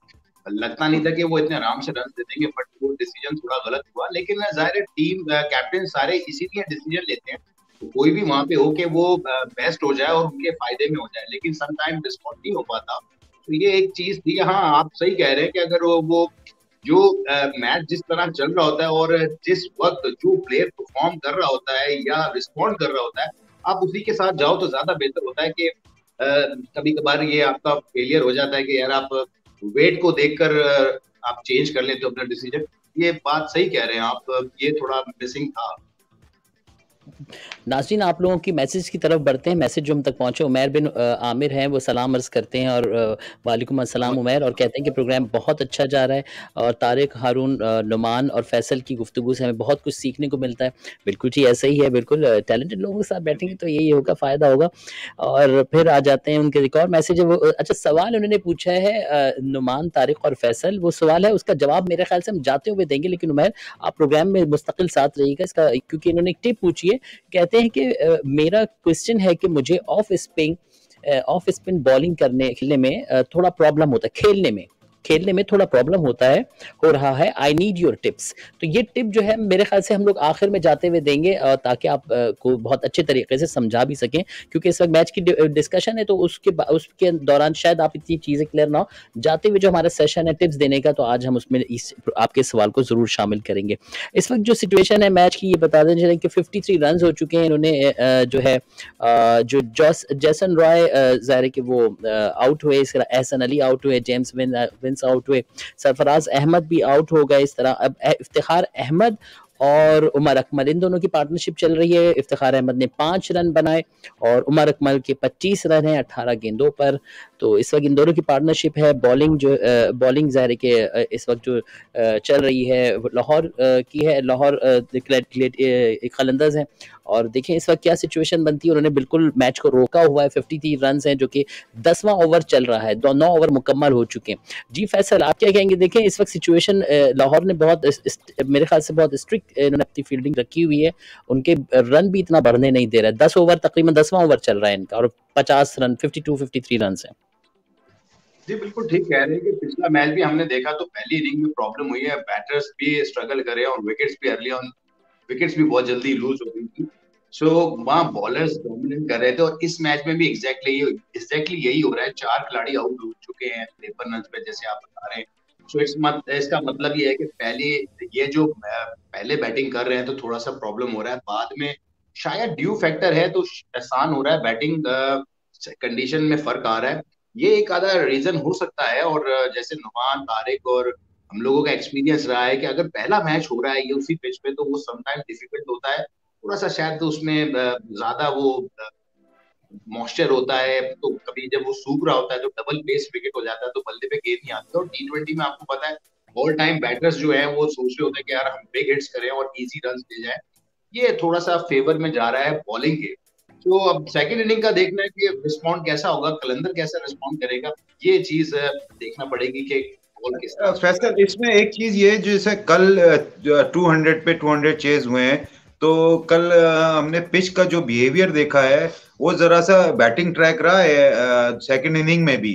लगता नहीं था कि वो इतने आराम से रन दे देंगे बट वो डिसीज़न थोड़ा गलत हुआ। लेकिन ज़ाहिर टीम कैप्टन सारे इसीलिए डिसीज़न लेते हैं। तो कोई भी वहाँ पे हो कि वो बेस्ट हो जाए और उनके फ़ायदे में हो जाए लेकिन समटाइम रिस्पॉन्ड नहीं हो पाता। तो ये एक चीज़ थी। हाँ आप सही कह रहे हैं कि अगर वो, वो जो मैच जिस तरह चल रहा होता है और जिस वक्त जो प्लेयर परफॉर्म कर रहा होता है या रिस्पॉन्ड कर रहा होता है, आप उसी के साथ जाओ तो ज़्यादा बेहतर होता है कि कभी कभार ये आपका फेलियर हो जाता है कि यार आप वेट को देखकर आप चेंज कर लेते हो अपना डिसीज़न ये बात सही कह रहे हैं आप, ये थोड़ा मिसिंग था। नाजरीन आप लोगों की मैसेज की तरफ़ बढ़ते हैं मैसेज जो हम तक पहुँचे उमैर बिन आमिर हैं वो सलाम अर्ज़ करते हैं और वालेकुम अस्सलाम उमैर और कहते हैं कि प्रोग्राम बहुत अच्छा जा रहा है और तारिक हारून नुमान और फैसल की गुफ्तु से हमें बहुत कुछ सीखने को मिलता है। बिल्कुल जी ऐसा ही है बिल्कुल टैलेंटेड लोगों के साथ बैठेंगे तो यही होगा फ़ायदा होगा। और फिर आ जाते हैं उनके रिकॉर्ड मैसेज है वो अच्छा सवाल उन्होंने पूछा है नुमान तारिक और फैसल वो सवाल है उसका जवाब मेरे ख्याल से हम जाते हुए देंगे लेकिन उमैर आप प्रोग्राम में मुस्तकिल साथ रहिएगा इसका क्योंकि इन्होंने एक टिप पूछी है कहते हैं कि मेरा क्वेश्चन है कि मुझे off spin off spin bowling करने, खेलने में थोड़ा प्रॉब्लम होता है, खेलने में। खेलने में थोड़ा प्रॉब्लम होता है, हो रहा है। आई नीड योर टिप्स तो ये टिप जो है, मेरे ख्याल से हम लोग आखिर में जाते हुए देंगे ताकि आप को बहुत अच्छे तरीके से समझा भी सकें, क्योंकि इस वक्त मैच की डिस्कशन है तो उसके उसके दौरान शायद आप इतनी चीज़ें क्लियर ना हो। जाते हुए जो हमारा सेशन है टिप्स देने का तो आज हम उसमें इस आपके सवाल को ज़रूर शामिल करेंगे। इस वक्त जो सिचुएशन है मैच की, ये बता दें चलें कि फिफ्टी थ्री रन हो चुके हैं, इन्होंने जो है जो जॉस, जैसन रॉय ज़ाहिर कि वो आउट हुए एहसन अली आउट हुए, जेम्स विन आउट हुए। सरफराज अहमद भी आउट हो गए इस तरह। अब इफ्तार अहमद और उमर अकमल, इन दोनों की पार्टनरशिप चल रही है। इफ्तार अहमद ने पाँच रन बनाए और उमर अकमल के पच्चीस रन हैं अट्ठारह गेंदों पर। तो इस वक्त इन दोनों की पार्टनरशिप है। बॉलिंग जो बॉलिंग ज़ाहिर के इस वक्त जो चल रही है लाहौर की है। लाहौर कलंदर्स हैं। और देखें इस वक्त क्या सिचुएशन बनती है। उन्होंने बिल्कुल मैच को रोका हुआ है। फिफ्टी थ्री रन हैं जो कि दसवां ओवर चल रहा है। दो, नौ ओवर मुकम्मल हो चुके हैं। जी फैसल, आप क्या कहेंगे? देखें इस वक्त सिचुएशन लाहौर ने बहुत मेरे ख्याल से बहुत स्ट्रिक्ट इन्होंने अपनी फील्डिंग रखी हुई है। उनके रन भी इतना बढ़ने नहीं दे रहा है। दस ओवर तकरीबन दसवां ओवर चल रहा है इनका और पचास run fifty two fifty three run है। जी बिल्कुल ठीक कह रहे हैं कि पिछला मैच भी हमने देखा तो पहली इनिंग में प्रॉब्लम हुई है। बैटर्स भी स्ट्रगल करे और विकेट्स भी अर्ली ऑन विकेट्स भी बहुत जल्दी लूज हो गई थी। सो वहाँ बॉलर्स डोमिनेट कर रहे थे और इस मैच में भी एग्जैक्टली exactly, एग्जैक्टली यही हो रहा है। चार खिलाड़ी आउट हो चुके हैं तिरपन रन पे जैसे आप बता रहे हैं। सो इस मत, इसका मतलब ये है कि पहले ये जो पहले बैटिंग कर रहे हैं तो थोड़ा सा प्रॉब्लम हो रहा है। बाद में शायद ड्यू फैक्टर है तो आसान हो रहा है बैटिंग कंडीशन में फ़र्क आ रहा है। ये एक आधा रीजन हो सकता है और जैसे नुमान तारिक और हम लोगों का एक्सपीरियंस रहा है कि अगर पहला मैच हो रहा है ये उसी पिच पे तो वो समटाइम डिफ़िकल्ट होता है। थोड़ा सा शायद तो उसमें ज़्यादा वो मॉइस्चर होता है तो कभी जब वो सूख रहा होता है तो डबल पेस विकेट हो जाता है तो बल्ले पे गेंद नहीं आती। और टी ट्वेंटी में आपको पता है ऑल टाइम बैटर्स जो है, वो सोच रहे होते हैं कि यार हम बिग हिट्स करें और इजी रन दे जाए। ये थोड़ा सा फेवर में जा रहा है बॉलिंग के। तो अब सेकेंड इनिंग का देखना है कि रिस्पॉन्ड कैसा होगा, कलंदर कैसा रिस्पॉन्ड करेगा। ये चीज़ देखना पड़ेगी कि फैसल, इसमें एक चीज़ ये जैसे कल 200 पे 200 चेज हुए हैं तो कल हमने पिच का जो बिहेवियर देखा है, वो जरा सा बैटिंग ट्रैक रहा है सेकंड इनिंग में भी।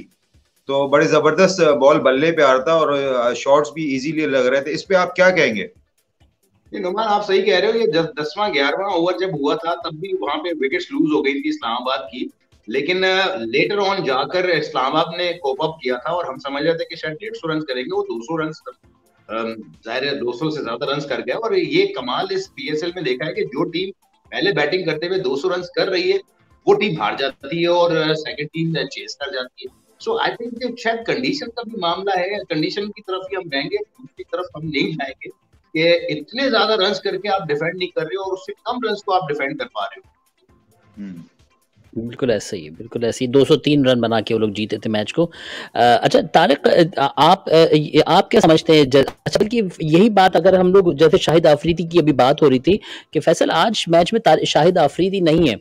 तो बड़े ज़बरदस्त बॉल बल्ले पे आ रहा था और शॉट्स भी इजीली लग रहे थे। इस पे आप क्या कहेंगे? नुमान, आप सही कह रहे हो, ये दसवां, ग्यारहवां ओवर जब हुआ था, तब भी वहाँ पे विकेट्स लूज हो गई थी इस्लामाबाद की। लेकिन लेटर ऑन जाकर इस्लामाबाद ने कोप अप किया था और हम समझ रहे थे कि शायद डेढ़ सौ रन करेंगे, वो दो सौ रन ज़ाहिर है दो सौ से ज़्यादा रन कर गया और ये कमाल इस पीएसएल में देखा है कि जो टीम पहले बैटिंग करते हुए दो सौ रन कर रही है, वो टीम हार जाती है और सेकंड टीम चेस कर जाती है सो आई थिंक शायद कंडीशन का भी मामला है कंडीशन की तरफ़ ही हम जाएँगे, दूसरी तरफ़ हम नहीं जाएँगे कि इतने ज़्यादा रन करके आप डिफेंड नहीं कर रहे हो और उससे कम रन को आप डिफेंड कर पा रहे हो हम्म। बिल्कुल ऐसा ही बिल्कुल ऐसे ही। 203 रन बना के वो लोग जीते थे मैच को। अच्छा तारक आप आप क्या समझते हैं? अच्छा कि यही बात अगर हम लोग, जैसे शाहिद आफरीदी की अभी बात हो रही थी कि फैसल आज मैच में शाहिद आफरीदी नहीं है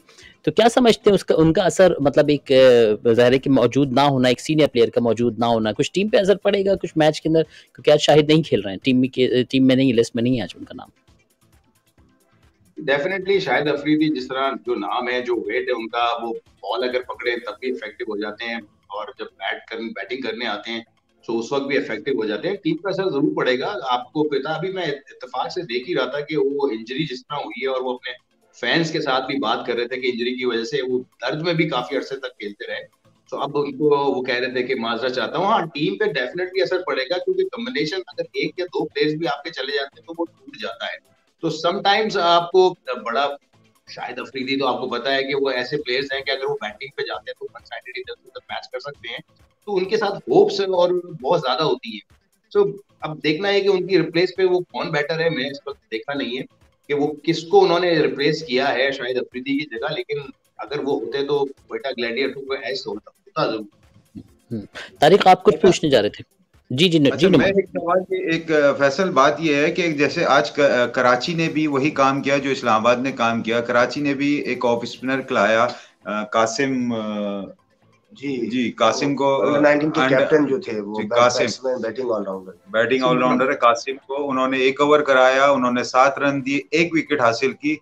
तो क्या समझते हैं उसका, उनका असर मतलब एक ज़ाहिर की मौजूद ना होना, एक सीनियर प्लेयर का मौजूद ना होना, कुछ टीम पे असर पड़ेगा कुछ मैच के अंदर? क्योंकि आज शाहिद नहीं खेल रहे हैं टीम में टीम में नहीं लिस्ट में नहीं है आज उनका नाम। डेफिनेटली शायद अफरीदी जिस तरह जो नाम है, जो वेट है उनका, वो बॉल अगर पकड़े, तब भी इफ़ेक्टिव हो जाते हैं। और जब बैट कर बैटिंग करने आते हैं तो उस वक्त भी इफ़ेक्टिव हो जाते हैं। टीम का असर ज़रूर पड़ेगा। आपको पता अभी मैं इतफाक से देख ही रहा था कि वो इंजरी जिस तरह हुई है और वो अपने फैंस के साथ भी बात कर रहे थे कि इंजरी की वजह से वो दर्द में भी काफ़ी अरसे तक खेलते रहे। तो अब उनको वो कह रहे थे कि माजरा चाहता हूँ। हाँ टीम पे डेफिनेटली असर पड़ेगा, क्योंकि कॉम्बिनेशन अगर एक या दो प्लेयर्स भी आपके चले जाते हैं तो वो टूट जाता है। तो समटाइम्स आपको बड़ा शायद अफरीदी तो आपको पता है कि वो ऐसे प्लेयर्स हैं कि अगर वो बैटिंग पे जाते हैं तो वन साइडेड इधर मैच कर सकते हैं। तो उनके साथ होप्स और बहुत ज़्यादा होती है। सो so, अब देखना है कि उनकी रिप्लेस पे वो कौन बेटर है मैं इस वक्त देखा नहीं है कि वो किसको उन्होंने रिप्लेस किया है शायद अफरीदी की जगह लेकिन अगर वो होते तो बेटा ग्लैडिएटर को ऐसा होता ज़रूर। हम्म, तारिक आप कुछ पूछने जा रहे थे? जी जी अच्छा, जी मैं एक सवाल एक फैसल बात यह है कि जैसे आज कराची ने भी वही काम किया जो इस्लामाबाद ने काम किया। कराची ने भी एक ऑफ़ स्पिनर खिलाया कासिम जी। जी कासिम को के कैप्टन जो थे वो Qasim. Batting allrounder batting allrounder है कासिम को उन्होंने एक ओवर कराया उन्होंने सात रन दिए एक विकेट हासिल की।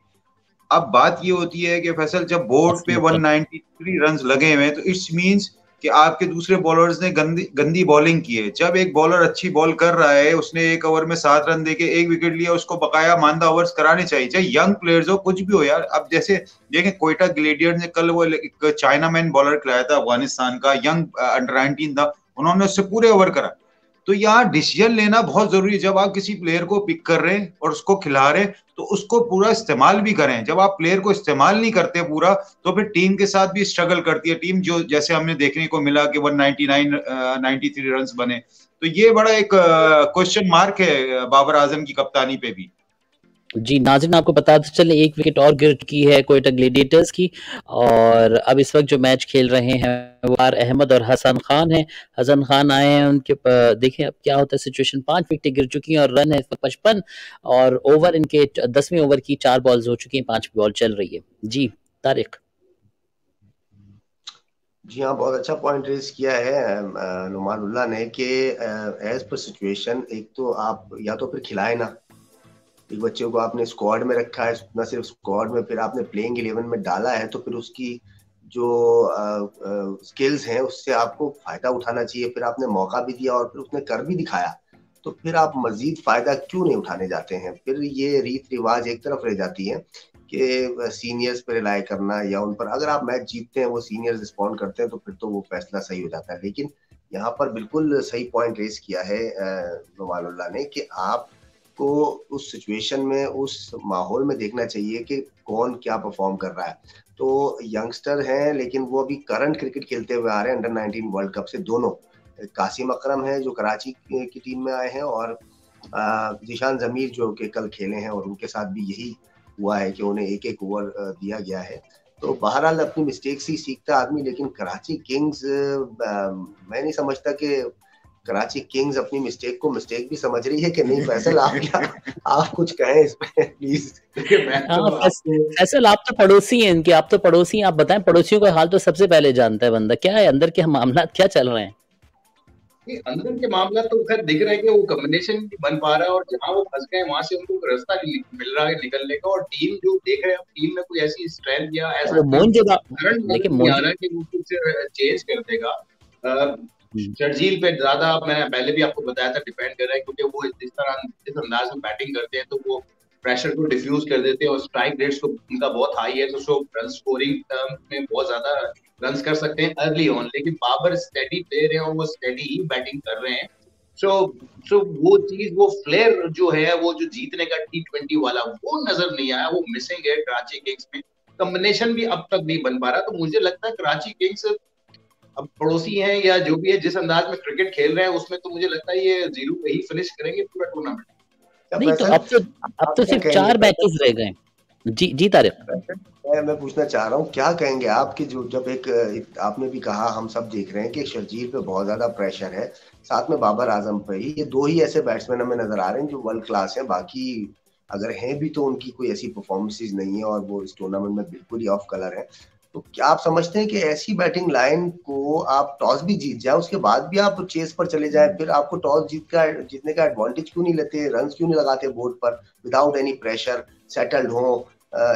अब बात ये होती है कि फैसल जब बोर्ड पे 193 रन लगे हुए हैं तो इट्स मींस कि आपके दूसरे बॉलर्स ने गंदी गंदी बॉलिंग की है। जब एक बॉलर अच्छी बॉल कर रहा है, उसने एक ओवर में सात रन देके एक विकेट लिया, उसको बकाया मानदा ओवर्स कराने चाहिए। चाहे यंग प्लेयर्स हो, कुछ भी हो यार। अब जैसे देखें, कोयटा ग्लेडियर ने कल वो एक चाइना मैन बॉलर खिलाया था, अफ़गानिस्तान का यंग अंडर नाइनटीन था। उन्होंने उससे पूरे ओवर करा। तो यहाँ डिसीज़न लेना बहुत ज़रूरी है। जब आप किसी प्लेयर को पिक कर रहे हैं और उसको खिला रहे हैं तो उसको पूरा इस्तेमाल भी करें। जब आप प्लेयर को इस्तेमाल नहीं करते पूरा तो फिर टीम के साथ भी स्ट्रगल करती है। टीम जो, जैसे हमने देखने को मिला कि 199 93 रन बने। तो ये बड़ा एक क्वेश्चन मार्क है, बाबर आज़म की कप्तानी पे भी। जी, नाजिन, आपको पता चले एक विकेट और गिर चुकी है कोयटा ग्लेडिएटर्स की और अब इस वक्त जो मैच खेल रहे हैं, वो आर अहमद और हसन खान है। हसन खान आए हैं, उनके देखें अब क्या होता है सिचुएशन पाँच विकेटें गिर चुकी हैं और रन है पचपन और ओवर इनके दसवें ओवर की चार बॉल्स हो चुकी हैं, पाँच बॉल चल रही है। जी, तारिक। जी हाँ बहुत अच्छा पॉइंट रेज किया है नुमानुल्लाह ने कि एज पर सिचुएशन एक तो आप या तो फिर खिलाए ना। एक बच्चे को आपने स्क्वाड में रखा है, न सिर्फ़ स्क्वाड में, फिर आपने प्लेइंग इलेवन में डाला है तो फिर उसकी जो स्किल्स हैं, उससे आपको फ़ायदा उठाना चाहिए। फिर आपने मौका भी दिया और फिर उसने कर भी दिखाया। तो फिर आप मजीद फ़ायदा क्यों नहीं उठाने जाते हैं? फिर ये रीत रिवाज एक तरफ़ रह जाती है कि सीनियर्स पर रिलाई करना या उन पर, अगर आप मैच जीतते हैं, वो सीनियर्स रिस्पॉन्ड करते हैं तो फिर तो वो फैसला सही हो जाता है। लेकिन यहाँ पर बिल्कुल सही पॉइंट रेस किया है नुमानुल्लाह ने कि आप को उस सिचुएशन में, उस माहौल में देखना चाहिए कि कौन क्या परफॉर्म कर रहा है। तो यंगस्टर हैं, लेकिन वो अभी करंट क्रिकेट खेलते हुए आ रहे हैं अंडर 19 वर्ल्ड कप से दोनों। कासिम अकरम है, जो कराची की टीम में आए हैं, और जिशान जमीर जो कि कल खेले हैं, और उनके साथ भी यही हुआ है कि उन्हें एक एक ओवर दिया गया है। तो बहरहाल अपनी मिस्टेक ही सीखता आदमी, लेकिन कराची किंग्स मैं नहीं समझता कि कराची किंग्स अपनी मिस्टेक को मिस्टेक भी समझ रही है कि नहीं? फैसल आप क्या आप कुछ कहें इस पे प्लीज़ हाँ, फैसल आप तो पड़ोसी हैं इनके आप तो पड़ोसी हैं। आप बताएँ पड़ोसियों का हाल तो सबसे पहले जानता है बंदा। क्या है अंदर के मामला क्या चल रहे हैं? अंदर के मामला तो खैर दिख रहा है कि वो कॉम्बिनेशन बन पा रहा है और जहाँ वो फंस गए वहाँ से उनको रास्ता मिल रहा है निकलने का। और टीम जो देख रहे हैं टीम में कोई ऐसी स्ट्रेंथ या ऐसा मोहन जो लेकिन मोहन कि वो कुछ चेंज कर देगा। शर्जील पे ज़्यादा मैंने पहले भी आपको बताया था डिपेंड कर रहा है, क्योंकि वो जिस तरह जिस अंदाज में बैटिंग करते हैं तो वो प्रेशर को डिफ्यूज कर देते हैं और स्ट्राइक रेट्स को उनका बहुत हाई है तो सो रन स्कोरिंग में बहुत ज़्यादा रन कर सकते हैं अर्ली ऑन लेकिन बाबर स्टेडी प्लेयर है और वो स्टेडी ही बैटिंग कर रहे हैं। सो सो वो चीज़, वो फ्लेयर जो है, वो जो जीतने का टी ट्वेंटी वाला, वो नज़र नहीं आया, वो मिसिंग है कराची किंग्स में। कॉम्बिनेशन भी अब तक नहीं बन पा रहा तो मुझे लगता है कराची किंग्स अब पड़ोसी हैं या जो भी है जिस अंदाज में क्रिकेट खेल रहे हैं उसमें तो मुझे लगता है ये ज़ीरो पे ही फिनिश करेंगे पूरा टूर्नामेंट नहीं तो अब तो अब तो सिर्फ़ चार मैचेस रह गए जी जी तारिक मैं मैं पूछना चाह रहा हूँ क्या कहेंगे आपके जो जब एक, एक आपने भी कहा हम सब देख रहे हैं कि शर्जील पे बहुत ज़्यादा प्रेशर है साथ में बाबर आज़म पे ही ये दो ही ऐसे बैट्समैन हमें नज़र आ रहे हैं जो वर्ल्ड क्लास हैं बाकी अगर हैं भी तो उनकी कोई ऐसी परफॉर्मेंसेज नहीं है और वो इस टूर्नामेंट में बिल्कुल ही ऑफ़ कलर है। तो क्या आप समझते हैं कि ऐसी बैटिंग लाइन को आप टॉस भी जीत जाए, उसके बाद भी आप चेस पर चले जाए, फिर आपको टॉस जीत का, जीतने का एडवांटेज क्यों नहीं लेते रन क्यों नहीं लगाते बोर्ड पर विदाउट एनी प्रेशर सेटल्ड हो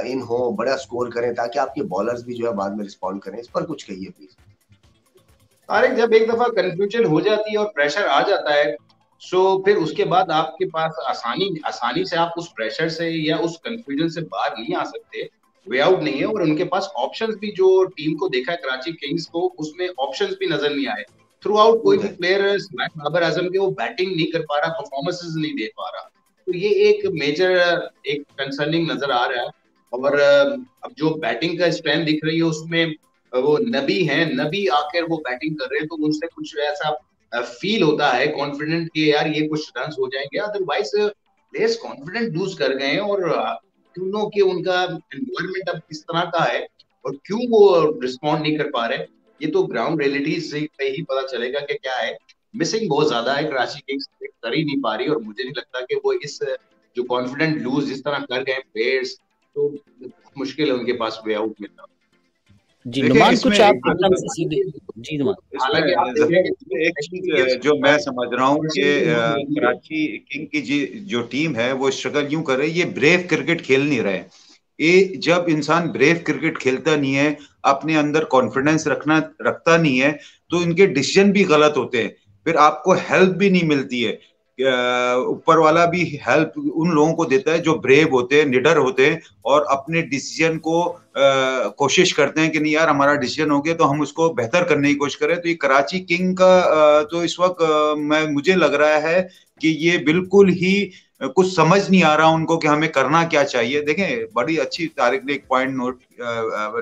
इन हो, बड़ा स्कोर करें, ताकि आपके बॉलर्स भी जो है बाद में रिस्पॉन्ड करें। इस पर कुछ कहिए प्लीज़ अरे जब एक दफ़ा कंफ्यूजन हो जाती है और प्रेशर आ जाता है सो फिर उसके बाद आपके पास आसानी आसानी से आप उस प्रेशर से या उस कंफ्यूजन से बाहर नहीं आ सकते। वे आउट नहीं है और उनके पास ऑप्शंस भी जो टीम को देखा है कराची किंग्स को उसमें ऑप्शंस भी नज़र नहीं आए। थ्रू आउट कोई भी प्लेयर बाबर आज़म के वो बैटिंग नहीं कर पा रहा परफॉर्मेंसेज नहीं दे पा रहा। तो ये एक मेजर एक कंसर्निंग नज़र आ रहा है। और अब जो बैटिंग का स्ट्रेंथ दिख रही है उसमें वो नबी है। नबी आकर वो बैटिंग कर रहे हैं तो उनसे कुछ ऐसा फील होता है कॉन्फिडेंट कि यार ये कुछ रन हो जाएँगे। अदरवाइज़ प्लेयर्स कॉन्फिडेंट लूज कर गए हैं और क्यों कि उनका एनवायरमेंट अब किस तरह का है और क्यों वो रिस्पॉन्ड नहीं कर पा रहे, ये तो ग्राउंड रियलिटीज से ही पता चलेगा कि क्या है। मिसिंग बहुत ज़्यादा है कराची किंग्स कर ही नहीं पा रही और मुझे नहीं लगता कि वो इस, जो कॉन्फिडेंट लूज जिस तरह कर गए प्लेयर्स तो मुश्किल है उनके पास वे आउट मिलना। जी नुमान कुछ आप सीधे जी नुमान। एक चीज़ जो मैं समझ रहा हूँ कि कराची किंग की जी जो टीम है वो स्ट्रगल यूँ कर रही है ये ब्रेव क्रिकेट खेल नहीं रहे। ये जब इंसान ब्रेव क्रिकेट खेलता नहीं है अपने अंदर कॉन्फिडेंस रखना रखता नहीं है तो इनके डिसीज़न भी गलत होते हैं। फिर आपको हेल्प भी नहीं मिलती है। ऊपर वाला भी हेल्प उन लोगों को देता है जो ब्रेव होते हैं निडर होते हैं और अपने डिसीज़न को आ, कोशिश करते हैं कि नहीं यार हमारा डिसीज़न हो गया तो हम उसको बेहतर करने की कोशिश करें। तो ये कराची किंग का तो इस वक्त मैं मुझे लग रहा है कि ये बिल्कुल ही कुछ समझ नहीं आ रहा उनको कि हमें करना क्या चाहिए। देखें बड़ी अच्छी तारीख ने एक पॉइंट नोट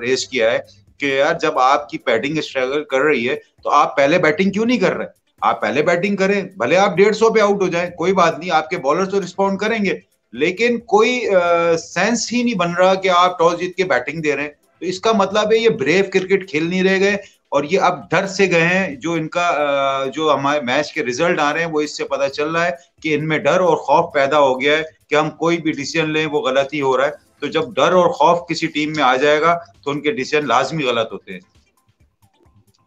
रेज किया है कि यार जब आपकी बैटिंग स्ट्रगल कर रही है तो आप पहले बैटिंग क्यों नहीं कर रहे? आप पहले बैटिंग करें भले आप डेढ़ सौ पे आउट हो जाए कोई बात नहीं आपके बॉलर तो रिस्पॉन्ड करेंगे। लेकिन कोई आ, सेंस ही नहीं बन रहा कि आप टॉस जीत के बैटिंग दे रहे हैं। तो इसका मतलब है ये ब्रेव क्रिकेट खेल नहीं रह गए और ये अब डर से गए हैं जो इनका जो हमारे मैच के रिज़ल्ट आ रहे हैं वो इससे पता चल रहा है कि इनमें डर और खौफ पैदा हो गया है कि हम कोई भी डिसीज़न लें वो गलत ही हो रहा है। तो जब डर और खौफ किसी टीम में आ जाएगा तो उनके डिसीज़न लाजमी गलत होते हैं।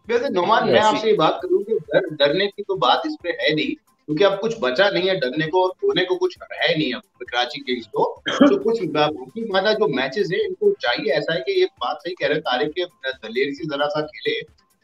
वैसे नोमान मैं आपसे ये बात करूँ कि डर डरने की तो बात इस पे है नहीं क्योंकि अब कुछ बचा नहीं है डरने को और खोने को कुछ है नहीं अब कराची किंग्स को तो कुछ बाकी माना जो मैचेस है इनको चाहिए ऐसा है कि ये बात सही कह रहे हैं तारिक के दलेर से जरा सा खेले।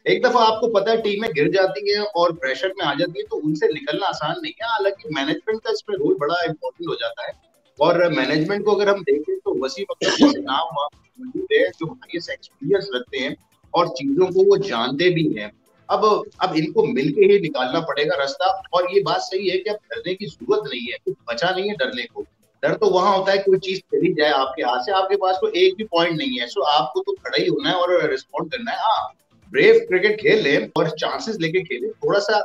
एक दफ़ा आपको पता है टीमें गिर जाती है और प्रेशर में आ जाती है तो उनसे निकलना आसान नहीं है। हालाँकि मैनेजमेंट का इसमें रोल बड़ा इंपॉर्टेंट हो जाता है। और मैनेजमेंट को अगर हम देखें तो वसीम अख्तर नाम मौजूद है जो एक्सपीरियंस रखते हैं। और चीज़ों को वो जानते भी हैं। अब अब इनको मिलके ही निकालना पड़ेगा रास्ता। और ये बात सही है कि अब डरने की ज़रूरत नहीं है। कुछ बचा नहीं है डरने को। डर तो वहाँ होता है कोई चीज़ चली जाए आपके हाथ से। आपके पास तो एक भी पॉइंट नहीं है। सो आपको तो खड़ा ही होना है और रिस्पॉन्ड करना है। हाँ ब्रेव क्रिकेट खेल और चांसेस लेके खेले। थोड़ा सा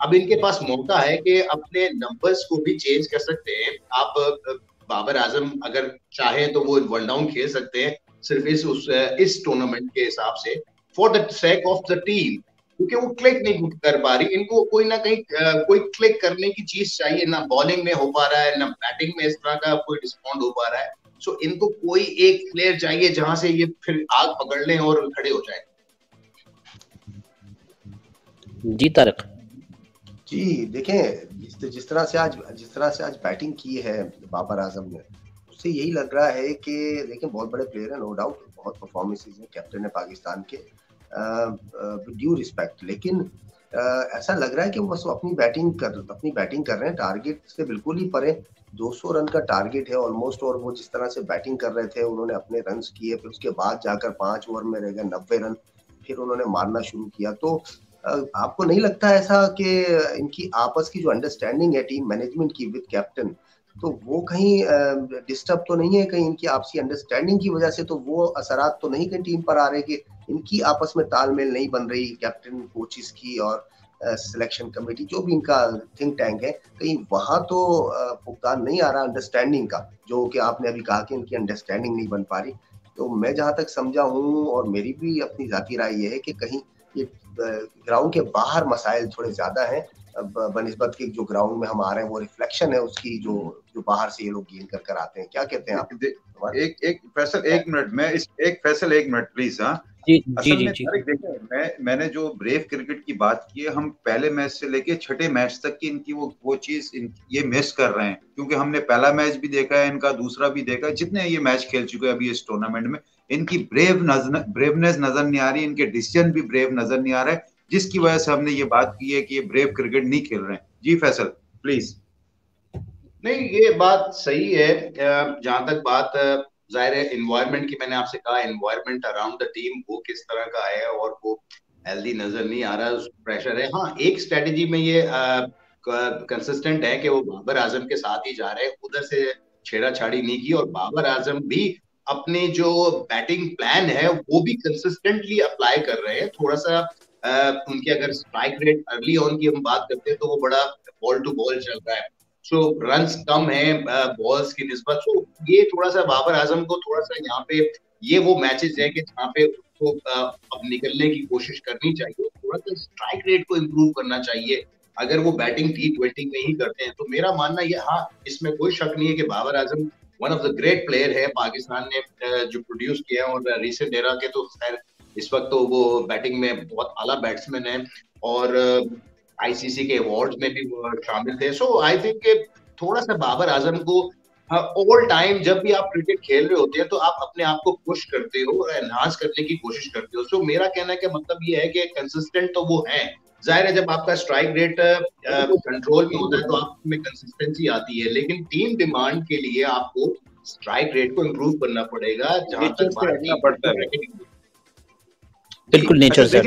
अब इनके पास मौका है कि अपने नंबर्स को भी चेंज कर सकते हैं। आप, बाबर आज़म अगर चाहे तो वो वन डाउन खेल सकते हैं। सिर्फ़ इस उस इस टूर्नामेंट के हिसाब से for the sake of the team क्योंकि वो क्लिक नहीं कर पा रही। इनको कोई ना कहीं कोई क्लिक करने की चीज़ चाहिए ना बॉलिंग में हो पा रहा है ना बैटिंग में इस तरह का कोई रिस्पॉन्ड हो पा रहा है। सो so, इनको कोई एक प्लेयर चाहिए जहाँ से ये फिर आग पकड़ लें और खड़े हो जाए। जी तारक। जी देखें जिस, जिस तरह से आज जिस तरह से आज बैटिंग की है बाबर आज़म ने उससे यही लग रहा है कि, देखिए, बहुत बड़े प्लेयर हैं नो डाउट बहुत परफॉर्मेंसेज हैं कैप्टन है पाकिस्तान के ड्यू रिस्पेक्ट लेकिन ऐसा लग रहा है कि वो बस अपनी बैटिंग कर, अपनी बैटिंग कर रहे हैं टारगेट से बिल्कुल ही परे। 200 रन का टारगेट है ऑलमोस्ट और वो जिस तरह से बैटिंग कर रहे थे, उन्होंने अपने रन किए, फिर उसके बाद जाकर पाँच ओवर में रह गए, नब्बे रन, फिर उन्होंने मारना शुरू किया। तो आपको नहीं लगता ऐसा कि इनकी आपस की जो अंडरस्टैंडिंग है टीम मैनेजमेंट की विद कैप्टन तो वो कहीं डिस्टर्ब तो नहीं है कहीं इनकी आपसी अंडरस्टैंडिंग की वजह से तो वो असरात तो नहीं कहीं टीम पर आ रहे कि इनकी आपस में तालमेल नहीं बन रही कैप्टन कोचिस की और सिलेक्शन कमेटी जो भी इनका थिंक टैंक है, कहीं वहाँ तो भुगतान नहीं आ रहा अंडरस्टैंडिंग का, जो कि आपने अभी कहा कि इनकी अंडरस्टैंडिंग नहीं बन पा रही। तो मैं जहाँ तक समझा हूँ और मेरी भी अपनी जाती राय ये है कि कहीं ये ग्राउंड के बाहर मसाइल थोड़े ज़्यादा हैं। बनस्बत के जो ग्राउंड में हम आ रहे हैं वो रिफ्लेक्शन है उसकी जो जो बाहर से ये लोग गेन कर कर आते हैं। क्या कहते हैं आप? एक एक फैसल एक मिनट मैं इस एक फैसल एक मिनट प्लीज़ हाँ। जी जी जी, जी। देखें मैं मैंने जो ब्रेव क्रिकेट की बात की है हम पहले मैच से लेके छठे मैच तक की इनकी वो वो चीज़ ये मिस कर रहे हैं। क्योंकि हमने पहला मैच भी देखा है इनका दूसरा भी देखा है। जितने ये मैच खेल चुके हैं अभी इस टूर्नामेंट में इनकी ब्रेव नज़र ब्रेवनेस नज़र नहीं आ रही, इनके डिसीज़न भी ब्रेव नज़र नहीं आ रहे, जिसकी वजह से हमने ये बात की है कि ये ब्रेव क्रिकेट नहीं खेल रहे हैं। जी फैसल प्लीज़ नहीं, ये बात सही है। जहाँ तक बात ज़ाहिर है इन्वायरमेंट की मैंने आपसे कहा इन्वायरमेंट अराउंड द टीम वो किस तरह का है और वो हेल्दी नज़र नहीं आ रहा प्रेशर है। हाँ एक स्ट्रेटेजी में ये कंसिस्टेंट है कि वो बाबर आज़म के साथ ही जा रहे हैं, उधर से छेड़ा छाड़ी नहीं की और बाबर आज़म भी अपने जो बैटिंग प्लान है, वो भी कंसिस्टेंटली अप्लाई कर रहे हैं। थोड़ा सा उनके अगर स्ट्राइक रेट अर्ली ऑन की हम बात करते हैं तो वो बड़ा बॉल टू बॉल चल रहा है। सो रन कम है बॉल्स की निस्बत। सो ये थोड़ा सा बाबर आज़म को थोड़ा सा यहाँ पे, ये वो मैचेस है कि जहाँ पे उसको अब निकलने की कोशिश करनी चाहिए। थोड़ा सा स्ट्राइक रेट को इम्प्रूव करना चाहिए। अगर वो बैटिंग टी ट्वेंटी में ही करते हैं तो मेरा मानना ये हाँ इसमें कोई शक नहीं है कि Babar Azam one of the great player है, पाकिस्तान ने जो प्रोड्यूस किया है और रिसेंट एरा के तो खैर, इस वक्त तो वो बैटिंग में बहुत आला बैट्समैन है और आईसीसी के अवार्ड में भी शामिल थे। सो आई थिंक थोड़ा सा बाबर आज़म को ऑल टाइम जब भी आप क्रिकेट खेल रहे होते हैं तो आप अपने आप को पुश करते हो और एनहांस करने की कोशिश करते हो। सो मेरा कहना का मतलब ये है कि कंसिस्टेंट तो वो है। ज़ाहिर है जब आपका स्ट्राइक रेट कंट्रोल में होता है तो आप में कंसिस्टेंसी आती है लेकिन टीम डिमांड के लिए आपको स्ट्राइक रेट को इम्प्रूव करना पड़ेगा जहाँ तक पड़ता है। बिल्कुल नेचर से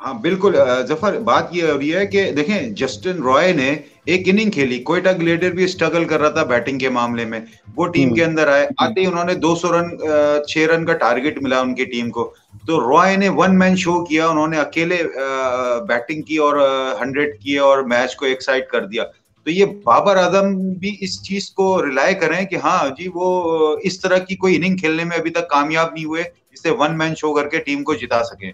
हाँ बिल्कुल ज़फ़र बात ये हो रही है कि देखें जस्टिन रॉय ने एक इनिंग खेली। कोयटा ग्लेडर भी स्ट्रगल कर रहा था बैटिंग के मामले में। वो टीम के हम्म। अंदर आए। आते ही उन्होंने 200 रन छह रन का टारगेट मिला उनकी टीम को। तो रॉय ने वन मैन शो किया उन्होंने अकेले बैटिंग की और हंड्रेड किए और मैच को एक साइड कर दिया। तो ये बाबर आज़म भी इस चीज़ को रिलाय करें कि हाँ जी वो इस तरह की कोई इनिंग खेलने में अभी तक कामयाब नहीं हुए जिससे वन मैन शो करके टीम को जिता सके।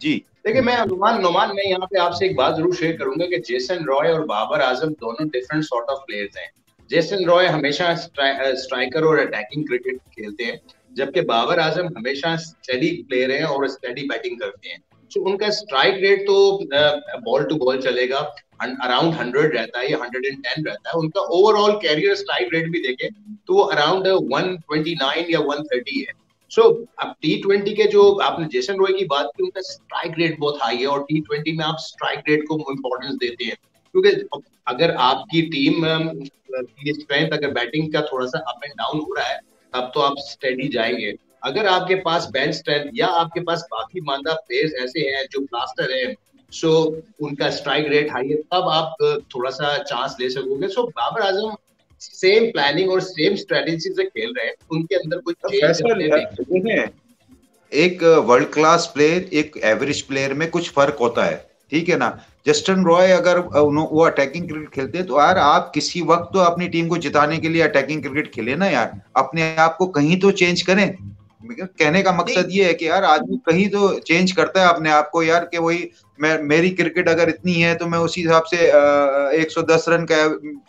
जी। देखिए, मैं अनुमान नुमान मैं यहाँ पे आपसे एक बात ज़रूर शेयर करूँगा कि जेसन रॉय और बाबर आज़म दोनों डिफरेंट सॉर्ट ऑफ़ प्लेयर्स हैं। जेसन रॉय हमेशा स्ट्राइकर और अटैकिंग क्रिकेट खेलते हैं, जबकि बाबर आज़म हमेशा स्टडी प्लेयर हैं और स्टडी बैटिंग करते हैं। तो उनका स्ट्राइक रेट तो बॉल टू बॉल चलेगा अराउंड हंड्रेड रहता है हंड्रेड एंड टेन रहता है। उनका ओवरऑल कैरियर स्ट्राइक रेट भी देखें तो वो अराउंड वन ट्वेंटी नाइन या वन थर्टी है। सो अब टी ट्वेंटी के जो आपने जेसन रॉय की बात की, उनका स्ट्राइक रेट बहुत हाई है और टी ट्वेंटी में आप स्ट्राइक रेट को इम्पोर्टेंस देते हैं। क्योंकि अगर आपकी टीम की स्ट्रेंथ अगर बैटिंग का थोड़ा सा अप एंड डाउन हो रहा है, तब तो आप स्टेडी जाएँगे। अगर आपके पास बेंच स्ट्रेंथ या आपके पास बाकी मानदा प्लेयर्स ऐसे हैं जो प्लास्टर है सो उनका स्ट्राइक रेट हाई है, तब आप थोड़ा सा चांस ले सकोगे। So Babar Azam same planning और सेम स्ट्रेटेजी से खेल रहे हैं। उनके अंदर कुछ चेंज एक वर्ल्ड क्लास प्लेयर एक एवरेज प्लेयर में कुछ फ़र्क होता है ठीक है ना? जस्टन रॉय अगर वो अटैकिंग क्रिकेट खेलते हैं तो यार आप किसी वक्त तो अपनी टीम को जिताने के लिए अटैकिंग क्रिकेट खेले ना यार। अपने आप को कहीं तो चेंज करें। कहने का मकसद ये है कि यार आदमी कहीं तो चेंज करता है अपने आप को यार कि वही मैं मेरी क्रिकेट अगर इतनी है तो मैं उसी हिसाब से एक सौ दस रन का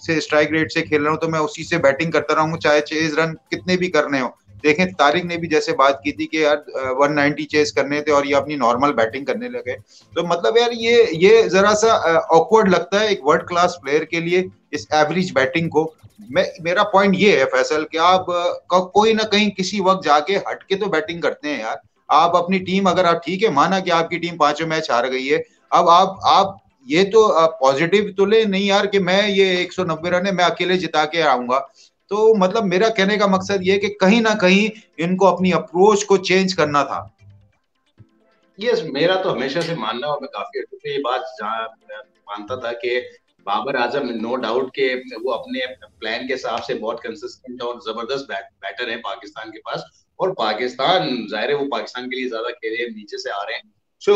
से स्ट्राइक रेट से खेल रहा हूँ तो मैं उसी से बैटिंग करता रहूँगा चाहे चेज रन कितने भी करने हो। देखें तारिक ने भी जैसे बात की थी कि यार 190 चेस करने थे और ये अपनी नॉर्मल बैटिंग करने लगे। तो मतलब यार ये ये जरा सा ऑकवर्ड लगता है एक वर्ल्ड क्लास प्लेयर के लिए इस एवरेज बैटिंग को। मैं, मेरा पॉइंट ये है, फैसल, कि आप कोई ना कहीं किसी वक्त जाके हट के तो बैटिंग करते हैं यार। आप अपनी टीम, अगर आप ठीक है, माना कि आपकी टीम पाँचों मैच हार गई है, अब आप आप, ये तो पॉजिटिव तो ले, नहीं यार, कि मैं ये 190 रन है, मैं अकेले जिता के आऊँगा। तो मतलब मेरा कहने का मकसद ये कि कहीं ना कहीं इनको अपनी अप्रोच को चेंज करना था। यस मेरा तो हमेशा से मानना और मैं काफ़ी ये बात मानता था कि बाबर आज़म नो डाउट के वो अपने प्लान के हिसाब से बहुत कंसिस्टेंट और ज़बरदस्त बैटर है पाकिस्तान के पास। और पाकिस्तान, ज़ाहिर है वो पाकिस्तान के लिए ज़्यादा खेले नीचे से आ रहे हैं। सो